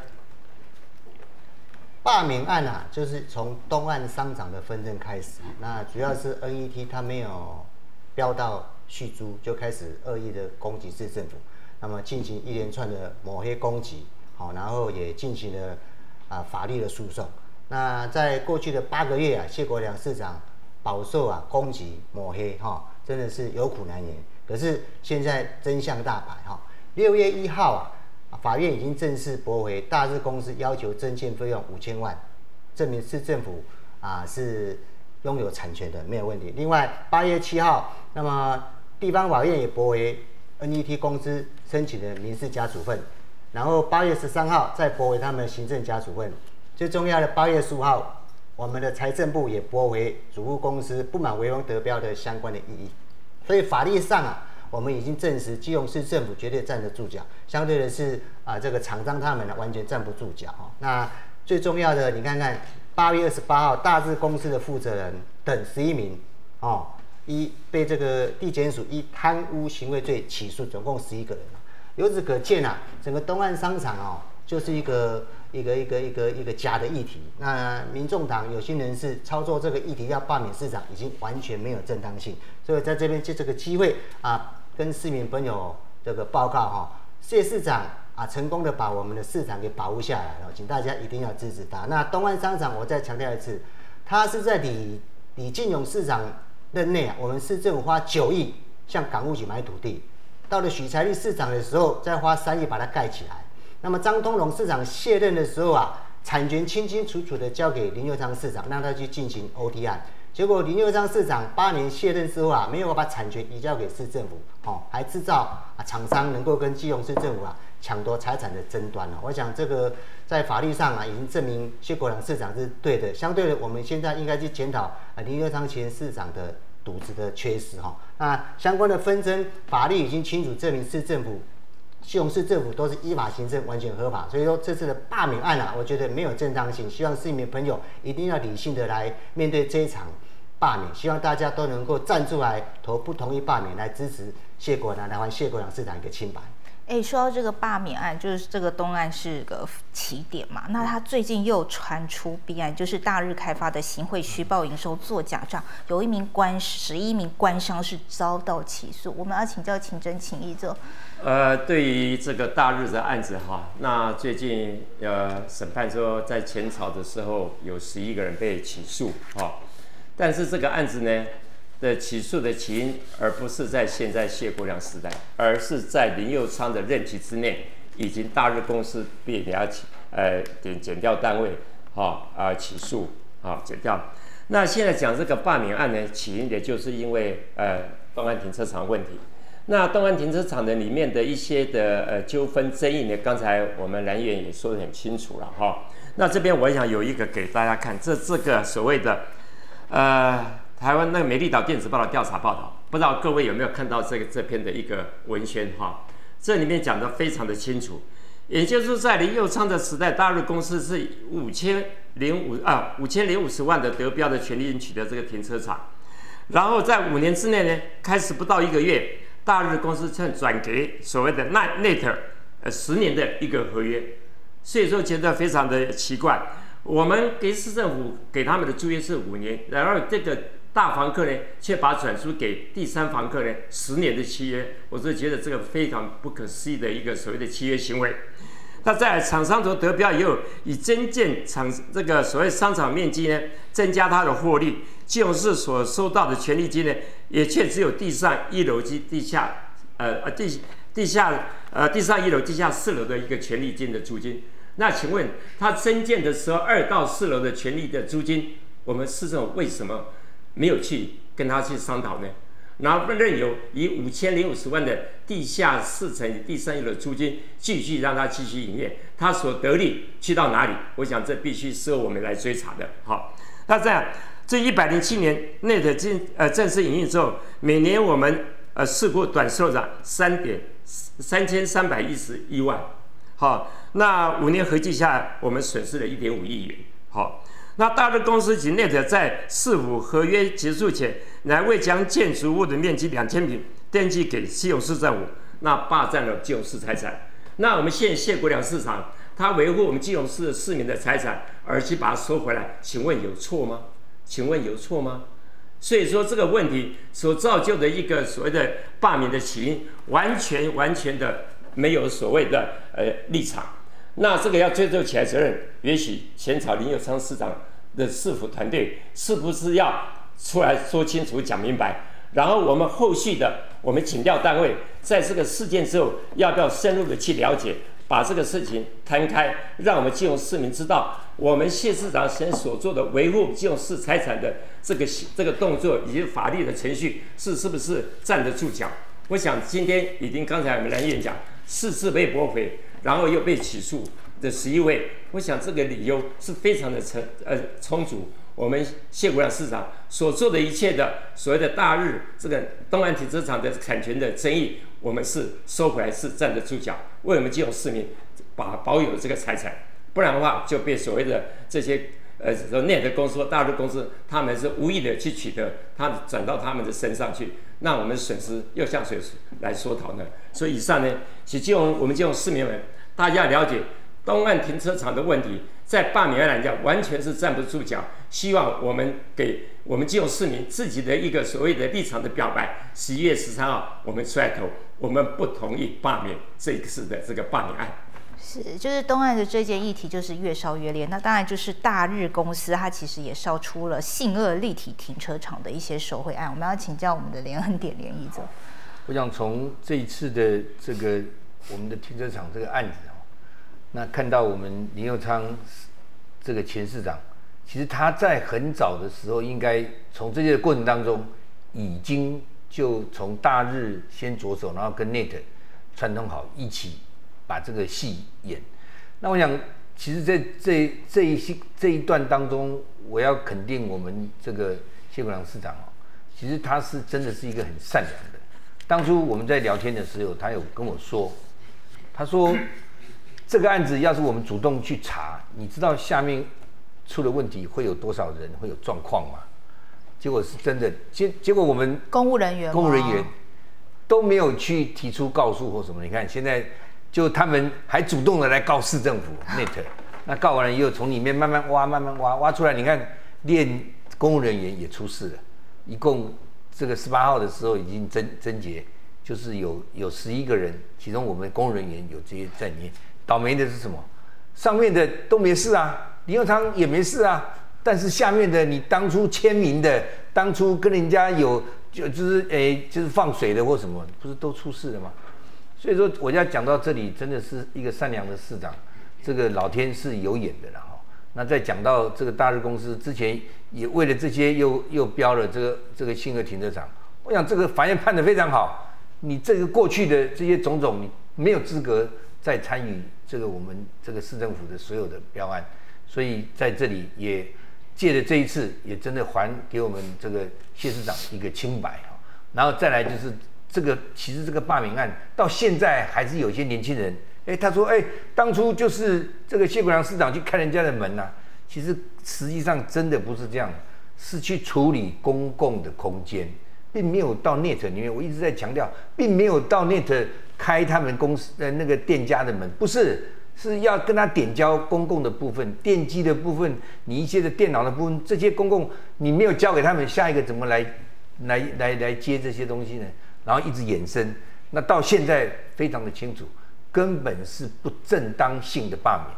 罢免案啊，就是从东岸商场的纷争开始。那主要是 NET 它没有标到续租，就开始恶意的攻击市政府，那么进行一连串的抹黑攻击，好，然后也进行了啊法律的诉讼。那在过去的八个月啊，谢国良市长饱受啊攻击抹黑，哈，真的是有苦难言。可是现在真相大白，哈，六月一号啊。法院已经正式驳回大日公司要求增建费用五千万，证明市政府啊是拥有产权的，没有问题。另外，八月七号，那么地方法院也驳回 NET 公司申请的民事家属份，然后八月十三号再驳回他们行政家属份。最重要的，八月十五号，我们的财政部也驳回主务公司不满维风得标的相关的异议。所以法律上啊。我们已经证实，基隆市政府绝对站得住脚。相对的是啊，这个厂商他们呢，完全站不住脚。那最重要的，你看看八月二十八号，大致公司的负责人等十一名哦，一被这个地检署以贪污行为罪起诉，总共十一个人。由此可见啊，整个东岸商场哦，就是一个一个一个一个一个假的议题。那民众党有心人士操作这个议题要罢免市长，已经完全没有正当性。所以在这边借这个机会啊。跟市民朋友这个报告哈，谢市长啊，成功的把我们的市场给保护下来了，请大家一定要支持他。那东安商场，我再强调一次，他是在李李进勇市长任内啊，我们市政府花九亿向港务局买土地，到了许才利市长的时候，再花三亿把它盖起来。那么张通龙市长卸任的时候啊，产权清清楚楚的交给林佑昌市长，让他去进行 OT 案。结果林佑昌市长八年卸任之后啊，没有把产权移交给市政府，哦，还制造啊厂商能够跟基隆市政府啊抢夺财产的争端了。我想这个在法律上啊，已经证明谢国良市长是对的。相对的，我们现在应该去检讨啊林佑昌前市长的赌资的缺失哈。那相关的纷争，法律已经清楚证明市政府。西隆市政府都是依法行政，完全合法。所以说这次的罢免案啊，我觉得没有正当性。希望市民朋友一定要理性的来面对这一场罢免。希望大家都能够站出来投不同意罢免，来支持谢国良，来还谢国良市长一个清白。哎，说到这个罢免案，就是这个东岸是个起点嘛。那他最近又传出弊案，就是大日开发的行贿虚报营收做假账，有一名官十一名官商是遭到起诉。我们要请教请真请义者。呃，对于这个大日的案子哈，那最近呃审判说在前朝的时候有十一个人被起诉哈，但是这个案子呢？的起诉的起因，而不是在现在谢国良时代，而是在林佑昌的任期之内，已经大日公司被人家起，呃，减减掉单位，哈啊起诉，啊减掉。那现在讲这个罢免案呢，起因的就是因为呃东安停车场问题。那东安停车场的里面的一些的呃纠纷争议呢，刚才我们蓝院也说得很清楚了哈。那这边我想有一个给大家看，这这个所谓的呃台湾那个美丽岛电子报的调查报道，不知道各位有没有看到这个这篇的一个文宣哈？这里面讲的非常的清楚，也就是在林佑昌的时代，大陆公司是五千零五啊五千零五十万的得标的权利金取得这个停车场，然后在五年之内呢，开始不到一个月。大日公司趁转给所谓的 Net，呃，十年的一个合约，所以说觉得非常的奇怪。我们给市政府给他们的租约是五年，然而这个大房客呢，却把转租给第三房客呢十年的契约，我是觉得这个非常不可思议的一个所谓的契约行为。那在厂商所得标以后，以增建厂这个所谓商场面积呢，增加它的获利。金融市所收到的权利金呢，也却只有地上一楼及地下，呃呃地地下呃地上一楼、地下四楼的一个权利金的租金。那请问他增建的时候，二到四楼的权利的租金，我们市政府为什么没有去跟他去商讨呢？然后任由以五千零五十万的地下四层、第三楼的租金继续让他继续营业，他所得利去到哪里？我想这必须是我们来追查的。好，那这样。这一百零七年，Net 进呃正式营运之后，每年我们呃事故短受长三点三千三百一十一万，好，那五年合计下，我们损失了一点五亿元。好，那大日公司及 Net 在四五合约结束前，乃未将建筑物的面积两千平登记给西永市政府，那霸占了基隆市财产。那我们现谢国良市场，他维护我们基隆市市民的财产，而去把它收回来，请问有错吗？请问有错吗？所以说这个问题所造就的一个所谓的罢免的起因，完全完全的没有所谓的呃立场。那这个要追究起来责任，也许前朝林佑昌市长的市府团队是不是要出来说清楚、讲明白？然后我们后续的，我们请调单位在这个事件之后，要不要深入的去了解？把这个事情摊开，让我们金融市民知道，我们谢市长先所做的维护金融市财产的这个这个动作以及法律的程序是是不是站得住脚？我想今天已经刚才我们蓝院讲四次被驳回，然后又被起诉的十一位，我想这个理由是非常的充呃充足。我们谢国良市长所做的一切的所谓的大日这个东岸停车场的产权的争议。我们是收回来是站得住脚，为我们金融市民把保有这个财产，不然的话就被所谓的这些呃说内的公司、大陆公司，他们是无意的去取得，他转到他们的身上去，那我们损失又向谁来说讨呢？所以以上呢，其金融我们金融市民们，大家了解东岸停车场的问题。在罢免案来讲，完全是站不住脚。希望我们给我们金融市民自己的一个所谓的立场的表白。十一月十三号，我们出来投，我们不同意罢免这一次的这个罢免案。是，就是东岸的这件议题就是越烧越烈。那当然就是大日公司，它其实也烧出了性恶立体停车场的一些手绘案。我们要请教我们的连恩典联谊者。我想从这一次的这个我们的停车场这个案子哦，那看到我们林佑昌。这个前市长，其实他在很早的时候，应该从这些过程当中，已经就从大日先着手，然后跟 Net 串通好，一起把这个戏演。那我想，其实，在这这一些这一段当中，我要肯定我们这个谢国良市长哦，其实他是真的是一个很善良的。当初我们在聊天的时候，他有跟我说，他说。这个案子要是我们主动去查，你知道下面出了问题会有多少人会有状况吗？结果是真的，结结果我们公务人员公务人员都没有去提出告诉或什么。你看现在就他们还主动的来告市政府 net，那告完了以后从里面慢慢挖慢慢挖挖出来，你看练公务人员也出事了，一共这个十八号的时候已经侦侦结，就是有有十一个人，其中我们公务人员有这些在里面。倒霉的是什么？上面的都没事啊，林永昌也没事啊，但是下面的你当初签名的，当初跟人家有就就是诶就是放水的或什么，不是都出事了吗？所以说我要讲到这里，真的是一个善良的市长，这个老天是有眼的了哈。那再讲到这个大日公司之前也为了这些又又标了这个这个新的停车场，我想这个法院判的非常好，你这个过去的这些种种你没有资格再参与这个我们这个市政府的所有的标案，所以在这里也借着这一次也真的还给我们这个谢市长一个清白哈，然后再来就是这个其实这个罢免案到现在还是有些年轻人。哎，他说：“哎，当初就是这个谢国良市长去开人家的门呐。其实实际上真的不是这样，是去处理公共的空间，并没有到 Net 里面。我一直在强调，并没有到 Net 开他们公司的那个店家的门，不是，是要跟他点交公共的部分、电机的部分、你一些的电脑的部分，这些公共你没有交给他们，下一个怎么来来来来接这些东西呢？然后一直衍生，那到现在非常的清楚。”根本是不正当性的罢免，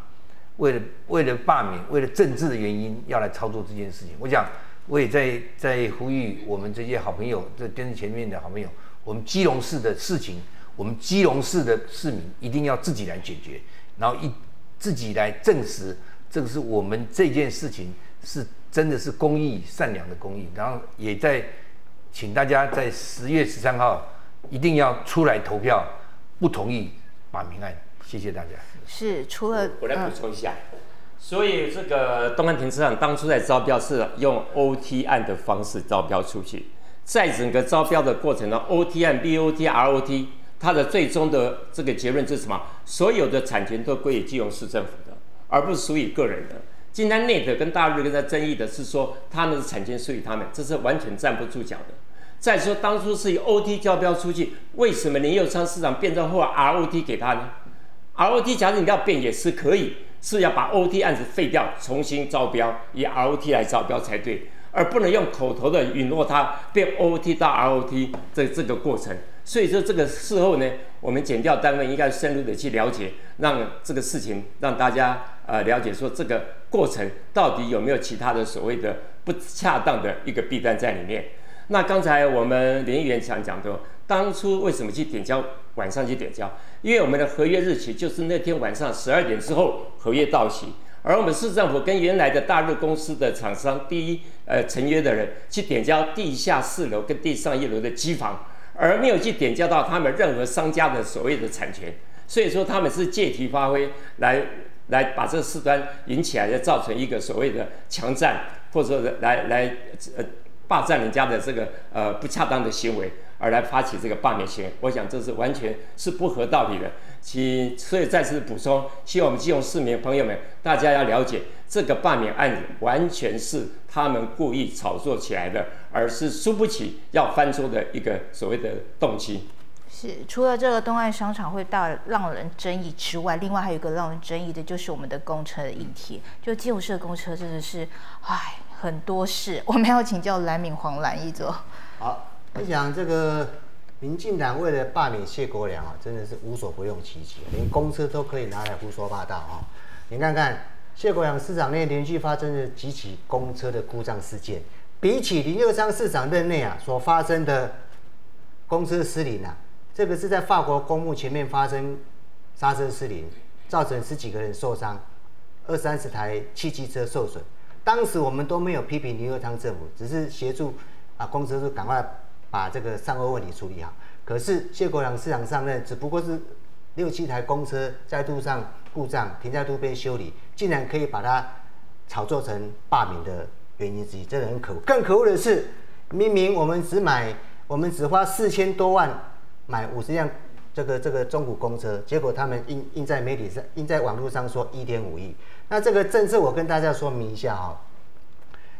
为了为了罢免，为了政治的原因要来操作这件事情。我想，我也在在呼吁我们这些好朋友，在电视前面的好朋友，我们基隆市的事情，我们基隆市的市民一定要自己来解决，然后一自己来证实，这个是我们这件事情是真的是公益善良的公益。然后也在请大家在十月十三号一定要出来投票，不同意。马明案，谢谢大家。是除了我来补充一下，所以这个东安停车场当初在招标是用 OT 案的方式招标出去，在整个招标的过程中，OT 案、BOT、ROT，它的最终的这个结论是什么？所有的产权都归于基隆市政府的，而不是属于个人的。今天 Net 跟大陆跟在争议的是说，他们的产权属于他们，这是完全站不住脚的。再说当初是以 OT 交标出去，为什么林佑昌市长变成后 ROT 给他呢？ROT 假如你要变也是可以，是要把 OT 案子废掉，重新招标，以 ROT 来招标才对，而不能用口头的允诺他变 OT 到 ROT 这这个过程。所以说这个事后呢，我们检调单位应该深入的去了解，让这个事情让大家呃了解说这个过程到底有没有其他的所谓的不恰当的一个弊端在里面。那刚才我们林议员讲讲的，当初为什么去点交晚上去点交？因为我们的合约日期就是那天晚上十二点之后合约到期，而我们市政府跟原来的大日公司的厂商第一呃成约的人去点交地下四楼跟地上一楼的机房，而没有去点交到他们任何商家的所谓的产权，所以说他们是借题发挥来来把这事端引起来，造成一个所谓的强占，或者说来来呃。霸占人家的这个呃不恰当的行为，而来发起这个罢免行为，我想这是完全是不合道理的。其所以再次补充，希望我们基隆市民朋友们，大家要了解这个罢免案子完全是他们故意炒作起来的，而是输不起要翻桌的一个所谓的动机。是除了这个东岸商场会大让人争议之外，另外还有一个让人争议的就是我们的公车的议题。就基隆市的公车真的是，唉。很多事，我们要请教蓝敏黄蓝一座。好，我想这个民进党为了罢免谢国良啊，真的是无所不用其极，连公车都可以拿来胡说八道啊！你看看谢国良市长内连续发生的几起公车的故障事件，比起林佑昌市长任内啊所发生的公车失灵啊，这个是在法国公墓前面发生刹车失灵，造成十几个人受伤，二三十台汽机车受损。当时我们都没有批评林佑昌政府，只是协助啊公车是赶快把这个善后问题处理好。可是谢国良市长上任，只不过是六七台公车在路上故障，停在路边修理，竟然可以把它炒作成罢免的原因之一，真的很可恶。更可恶的是，明明我们只买，我们只花四千多万买五十辆这个这个中古公车，结果他们印印在媒体上，印在网络上说一点五亿。那这个政策我跟大家说明一下哈，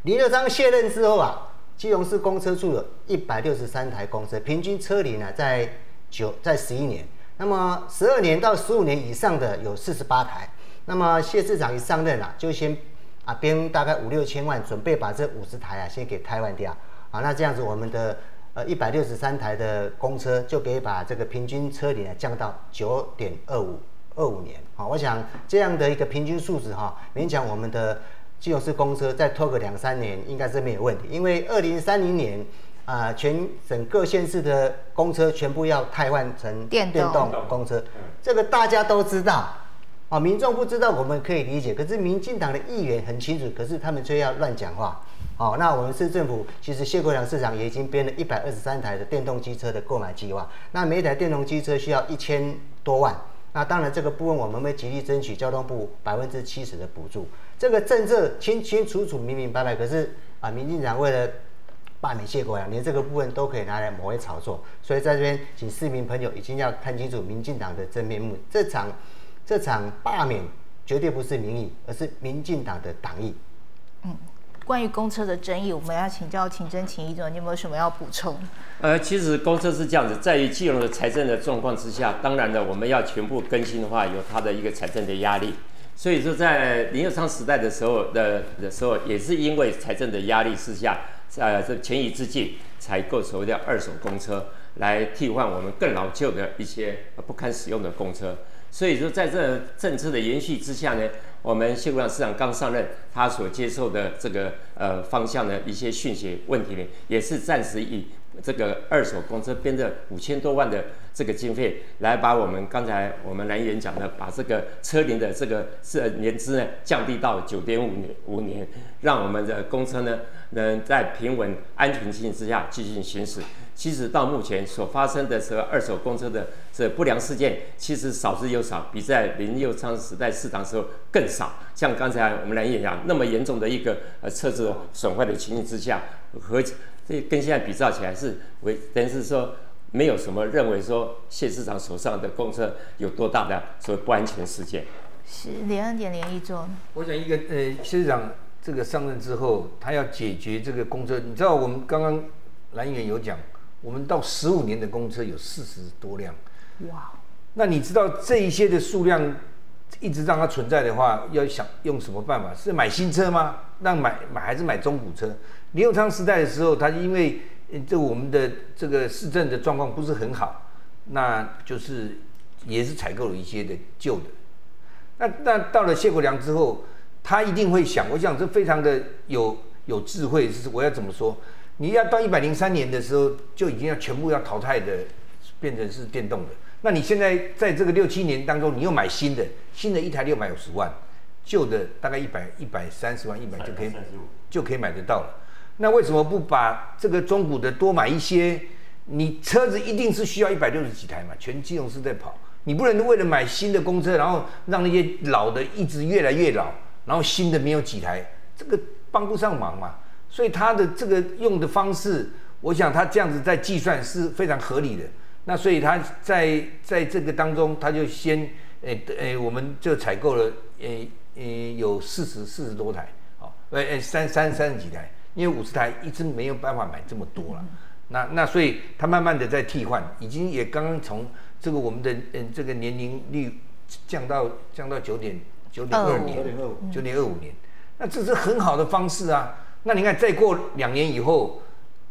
林乐章卸任之后啊，基隆市公车处有一百六十三台公车，平均车龄呢在九在十一年，那么十二年到十五年以上的有四十八台。那么谢市长一上任啊，就先啊编大概五六千万，准备把这五十台啊先给汰换掉啊，那这样子我们的呃一百六十三台的公车就可以把这个平均车龄啊降到九点二五。二五年，好，我想这样的一个平均数值哈，勉强我们的基隆市公车再拖个两三年，应该是没有问题。因为二零三零年啊，全省各县市的公车全部要汰换成电动公车，这个大家都知道。哦，民众不知道我们可以理解，可是民进党的议员很清楚，可是他们却要乱讲话。哦，那我们市政府其实谢国良市长也已经编了一百二十三台的电动机车的购买计划，那每一台电动机车需要一千多万。那当然这个部分我们会极力争取交通部百分之七十的补助。这个政策清清楚楚、明明白白，可是啊，民进党为了罢免谢国良，连这个部分都可以拿来抹黑炒作。所以在这边，请市民朋友一定要看清楚民进党的真面目。这场这场罢免绝对不是民意，而是民进党的党意。嗯，关于公车的争议，我们要请教秦真、秦一总，你有没有什么要补充？呃，其实公车是这样子，在于金融的财政的状况之下，当然呢，我们要全部更新的话，有它的一个财政的压力。所以说，在林佑昌时代的时候的的时候，也是因为财政的压力之下，呃，这权宜之计，才购所谓的二手公车，来替换我们更老旧的一些不堪使用的公车。所以说，在这政策的延续之下呢，我们谢国良市长刚上任，他所接受的这个呃方向的一些讯息问题呢，也是暂时以这个二手公车编的五千多万的这个经费，来把我们刚才我们蓝员讲的，把这个车龄的这个是年资呢降低到九点五年五年，让我们的公车呢能在平稳安全性之下继续行驶。其实到目前所发生的这个二手公车的这不良事件，其实少之又少，比在林佑昌时代市场时候更少。像刚才我们来演讲那么严重的一个呃车子损坏的情形之下，和这跟现在比较起来是为，等于是说没有什么认为说谢市长手上的公车有多大的所谓不安全事件。是连恩点连一中，我想一个呃，谢市长这个上任之后，他要解决这个公车，你知道我们刚刚蓝员有讲。我们到十五年的公车有四十多辆，哇！那你知道这一些的数量一直让它存在的话，要想用什么办法？是买新车吗？让买买还是买中古车？李永昌时代的时候，他因为这我们的这个市政的状况不是很好，那就是也是采购了一些的旧的。那那到了谢国良之后，他一定会想，我想这非常的有有智慧，是我要怎么说？你要到一百零三年的时候，就已经要全部要淘汰的，变成是电动的。那你现在在这个六七年当中，你又买新的，新的一台六百五十万，旧的大概一百一百三十万，一百就可以就可以买得到了。那为什么不把这个中古的多买一些？你车子一定是需要一百六十几台嘛，全金融是在跑，你不能为了买新的公车，然后让那些老的一直越来越老，然后新的没有几台，这个帮不上忙嘛。所以他的这个用的方式，我想他这样子在计算是非常合理的。那所以他在在这个当中，他就先诶诶，我们就采购了诶诶有四十四十多台，好，诶诶三三三十几台，因为五十台一直没有办法买这么多了。那那所以它慢慢的在替换，已经也刚刚从这个我们的嗯这个年龄率降到降到九点九点二年，九点二五年，那这是很好的方式啊。那你看，再过两年以后，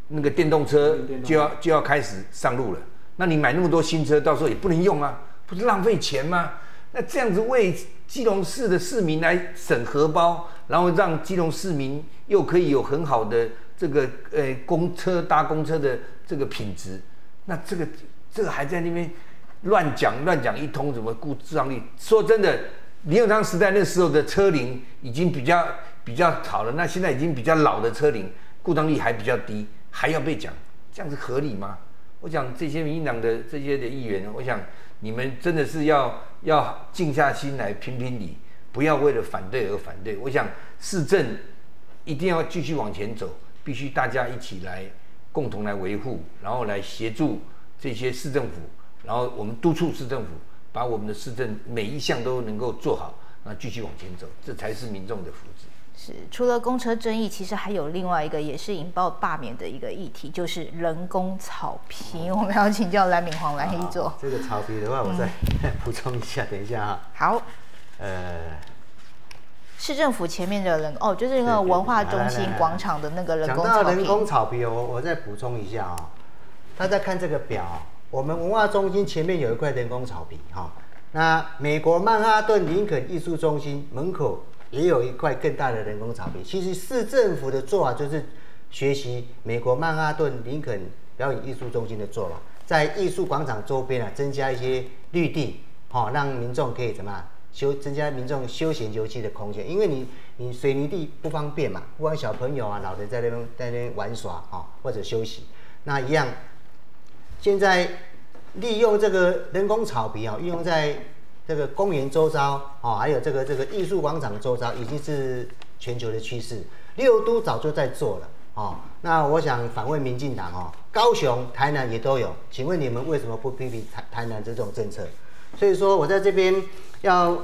那个电动车就要就要开始上路了。那你买那么多新车，到时候也不能用啊，不是浪费钱吗？那这样子为基隆市的市民来省荷包，然后让基隆市民又可以有很好的这个呃公车搭公车的这个品质，那这个这个还在那边乱讲乱讲一通，怎么故障率？说真的，李永昌时代那时候的车龄已经比较。比较好了，那现在已经比较老的车龄，故障率还比较低，还要被讲，这样子合理吗？我想这些民进党的这些的议员，我想你们真的是要要静下心来评评理，不要为了反对而反对。我想市政一定要继续往前走，必须大家一起来共同来维护，然后来协助这些市政府，然后我们督促市政府把我们的市政每一项都能够做好，那继续往前走，这才是民众的福祉。是，除了公车争议，其实还有另外一个也是引爆罢免的一个议题，就是人工草皮。我们要请教蓝敏黄蓝一座。这个草皮的话，我再 补充一下，等一下哈。好。呃，市政府前面的人哦，就是那个文化中心广场的那个人工草皮。讲到人工草皮，我我再补充一下啊。大家看这个表，我们文化中心前面有一块人工草皮哈。那美国曼哈顿林肯艺术中心门口。也有一块更大的人工草皮。其实市政府的做法就是学习美国曼哈顿林肯表演艺术中心的做法，在艺术广场周边啊增加一些绿地，好让民众可以怎么休增加民众休闲游憩的空间，因为你你水泥地不方便嘛，不管小朋友啊、老人在那边在那边玩耍啊或者休息，那一样，现在利用这个人工草皮啊，运用在这个公园周遭啊，还有这个这个艺术广场周遭，已经是全球的趋势。六都早就在做了哦。那我想反问民进党哦，高雄、台南也都有，请问你们为什么不批评台台南这种政策？所以说我在这边要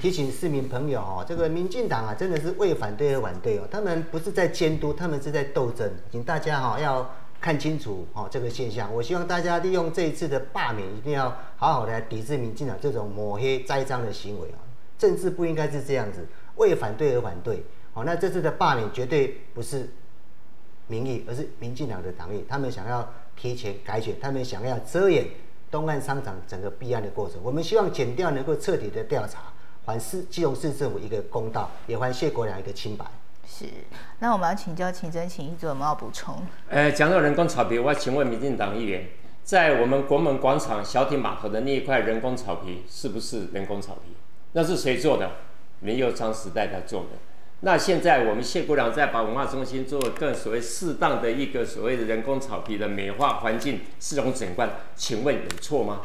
提醒市民朋友哦，这个民进党啊，真的是为反对而反对哦，他们不是在监督，他们是在斗争，请大家哈要看清楚哦这个现象。我希望大家利用这一次的罢免，一定要好好的抵制民进党这种抹黑栽赃的行为啊！政治不应该是这样子，为反对而反对。好，那这次的罢免绝对不是民意，而是民进党的党意。他们想要提前改选，他们想要遮掩东岸商场整个弊案的过程。我们希望检调能够彻底的调查，还市基隆市政府一个公道，也还谢国良一个清白。是，那我们要请教秦真，请一组有没有补充？呃，讲到人工草皮，我要请问民进党议员，在我们国门广场小艇码头的那一块人工草皮，是不是人工草皮？那是谁做的？林佑昌时代他做的。那现在我们谢国良在把文化中心做更所谓适当的一个所谓的人工草皮的美化环境、市容景观，请问有错吗？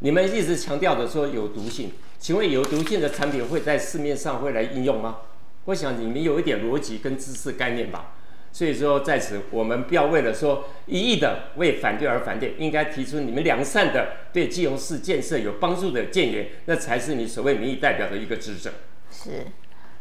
你们一直强调的说有毒性，请问有毒性的产品会在市面上会来应用吗？我想你们有一点逻辑跟知识概念吧。所以说在此，我们不要为了说一意的为反对而反对，应该提出你们良善的对基隆市建设有帮助的建言，那才是你所谓民意代表的一个职责。是。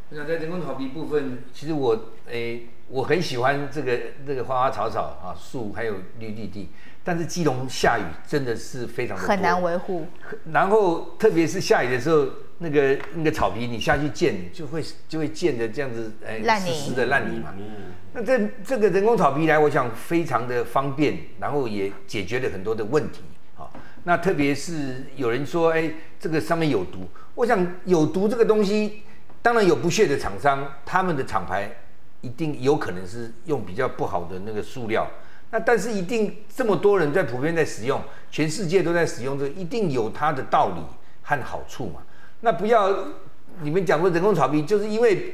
我想在人工草皮部分，其实我诶，我很喜欢这个这个花花草草啊，树还有绿绿地。但是基隆下雨真的是非常的很难维护。然后特别是下雨的时候，那个那个草皮你下去溅，就会就会溅的这样子诶，湿湿的烂泥嘛。那这这个人工草皮来，我想非常的方便，然后也解决了很多的问题。好，那特别是有人说，哎，这个上面有毒。我想有毒这个东西。当然有不屑的厂商，他们的厂牌一定有可能是用比较不好的那个塑料。那但是一定这么多人在普遍在使用，全世界都在使用这，一定有它的道理和好处嘛。那不要你们讲过人工草皮，就是因为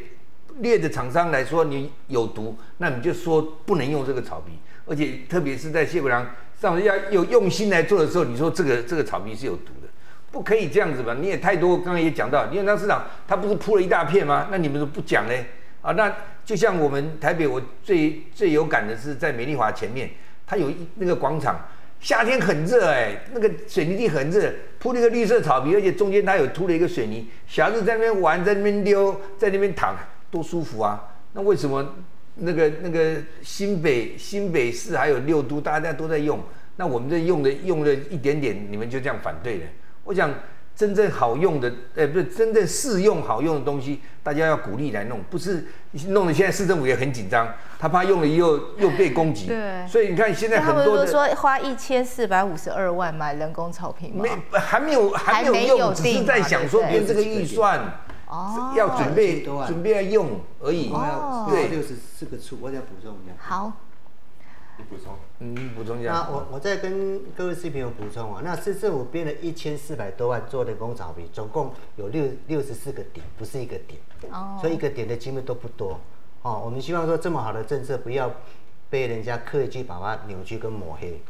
劣的厂商来说你有毒，那你就说不能用这个草皮。而且特别是在谢国良上要有用心来做的时候，你说这个这个草皮是有毒的。不可以这样子吧？你也太多，刚刚也讲到，因为张市长他不是铺了一大片吗？那你们怎么不讲嘞？啊，那就像我们台北，我最最有感的是在美丽华前面，它有一那个广场，夏天很热哎，那个水泥地很热，铺了一个绿色草皮，而且中间它有铺了一个水泥，小孩子在那边玩，在那边溜，在那边躺，多舒服啊！那为什么那个那个新北新北市还有六都，大家都在用，那我们这用的用了一点点，你们就这样反对了？我想真正好用的，呃，不是真正适用好用的东西，大家要鼓励来弄，不是弄得现在市政府也很紧张，他怕用了又又被攻击。对。所以你看现在很多的。说花一千四百五十二万买人工草坪吗？没，还没有，还没有用，只是在想说编这个预算，哦，要准备准备要用而已。哦。对，六十四个处，我再补充一下。好。你补充，嗯，补充一下。那我我再跟各位视频友补充啊，那市政府编了一千四百多万做人工草皮，总共有六六十四个点，不是一个点，哦，所以一个点的金额都不多，哦，我们希望说这么好的政策不要被人家刻意去把它扭曲跟抹黑。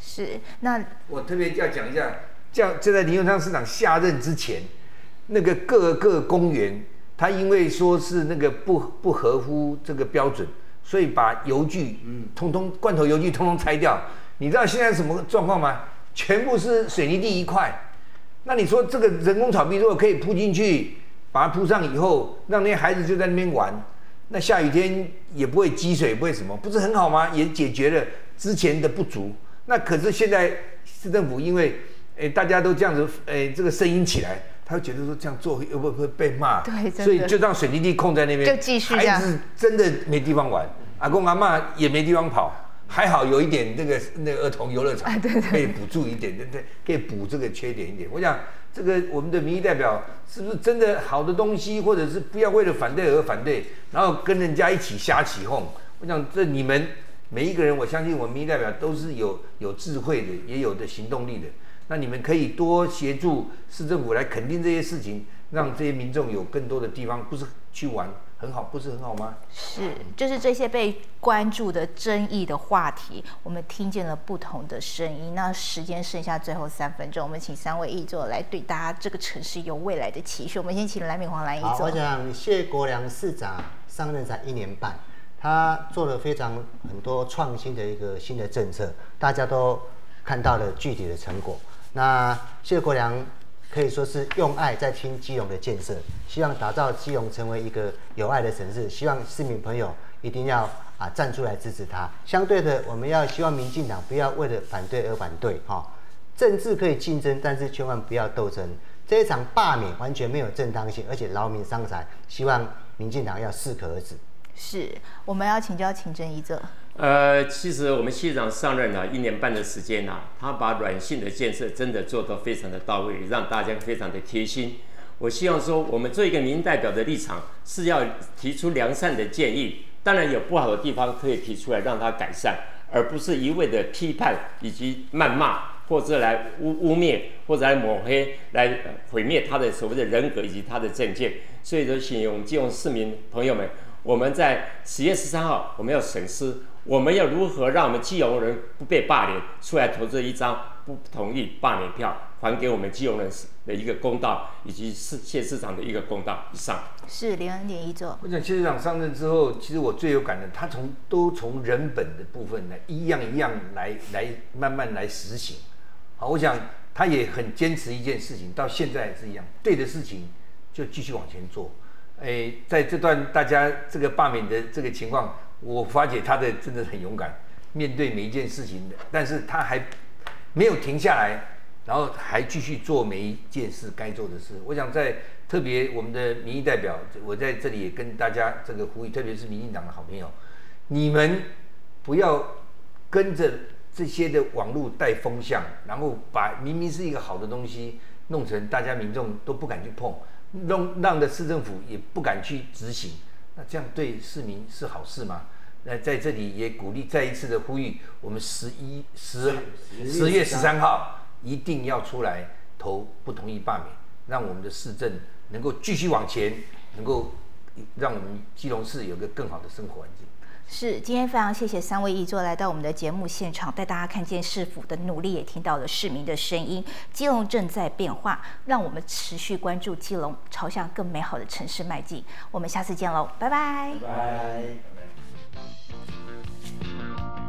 是，那我特别要讲一下，叫就在林永昌市长下任之前，那个各个公园，他因为说是那个不不合乎这个标准。所以把油锯，嗯，通通罐头油锯通通拆掉。你知道现在什么状况吗？全部是水泥地一块。那你说这个人工草皮如果可以铺进去，把它铺上以后，让那些孩子就在那边玩，那下雨天也不会积水，不会什么，不是很好吗？也解决了之前的不足。那可是现在市政府因为，诶，大家都这样子，诶，这个声音起来。他会觉得说这样做会会不会被骂？对，所以就让水泥地空在那边，就继续孩子真的没地方玩，阿公阿妈也没地方跑，还好有一点那个那个儿童游乐场，可以补助一点，对对，可以补这个缺点一点。我想这个我们的民意代表是不是真的好的东西，或者是不要为了反对而反对，然后跟人家一起瞎起哄？我想这你们每一个人，我相信我们民意代表都是有有智慧的，也有的行动力的。那你们可以多协助市政府来肯定这些事情，让这些民众有更多的地方，不是去玩很好，不是很好吗？是，就是这些被关注的争议的话题，我们听见了不同的声音。那时间剩下最后三分钟，我们请三位议座来对大家这个城市有未来的期许。我们先请蓝敏黄蓝议好，座我。想谢国良市长上任才一年半，他做了非常很多创新的一个新的政策，大家都看到了具体的成果。那谢国良可以说是用爱在听基隆的建设，希望打造基隆成为一个有爱的城市。希望市民朋友一定要啊站出来支持他。相对的，我们要希望民进党不要为了反对而反对哈、政治可以竞争，但是千万不要斗争。这一场罢免完全没有正当性，而且劳民伤财，希望民进党要适可而止。是，我们要请教秦正一者。呃，其实我们县长上任了一年半的时间呐、他把软性的建设真的做得非常的到位，让大家非常的贴心。我希望说，我们做一个民代表的立场是要提出良善的建议，当然有不好的地方可以提出来让他改善，而不是一味的批判以及谩骂，或者来污污蔑，或者来抹黑，来毁灭他的所谓的人格以及他的政见。所以说，请我们基隆市民朋友们，我们在十月十三号，我们要审思，我们要如何让我们基隆人不被霸凌，出来投这一张不同意罢免票，还给我们基隆人的一个公道，以及市谢市长的一个公道。以上。是林恩典一座。我想谢市长上任之后，其实我最有感的，他从都从人本的部分来一样一样来来慢慢来实行。好，我想他也很坚持一件事情，到现在也是一样，对的事情就继续往前做。哎，在这段大家这个罢免的这个情况，我发觉他的真的很勇敢，面对每一件事情的，但是他还没有停下来，然后还继续做每一件事该做的事。我想在特别我们的民意代表，我在这里也跟大家这个呼吁，特别是民进党的好朋友，你们不要跟着这些的网络带风向，然后把明明是一个好的东西，弄成大家民众都不敢去碰，弄让的市政府也不敢去执行，那这样对市民是好事吗？那在这里也鼓励再一次的呼吁，我们十一十十月十三号一定要出来投不同意罢免，让我们的市政能够继续往前，能够让我们基隆市有个更好的生活环境。是，今天非常谢谢三位议座来到我们的节目现场，带大家看见市府的努力，也听到了市民的声音。基隆正在变化，让我们持续关注基隆，朝向更美好的城市迈进。我们下次见喽，拜拜。拜拜。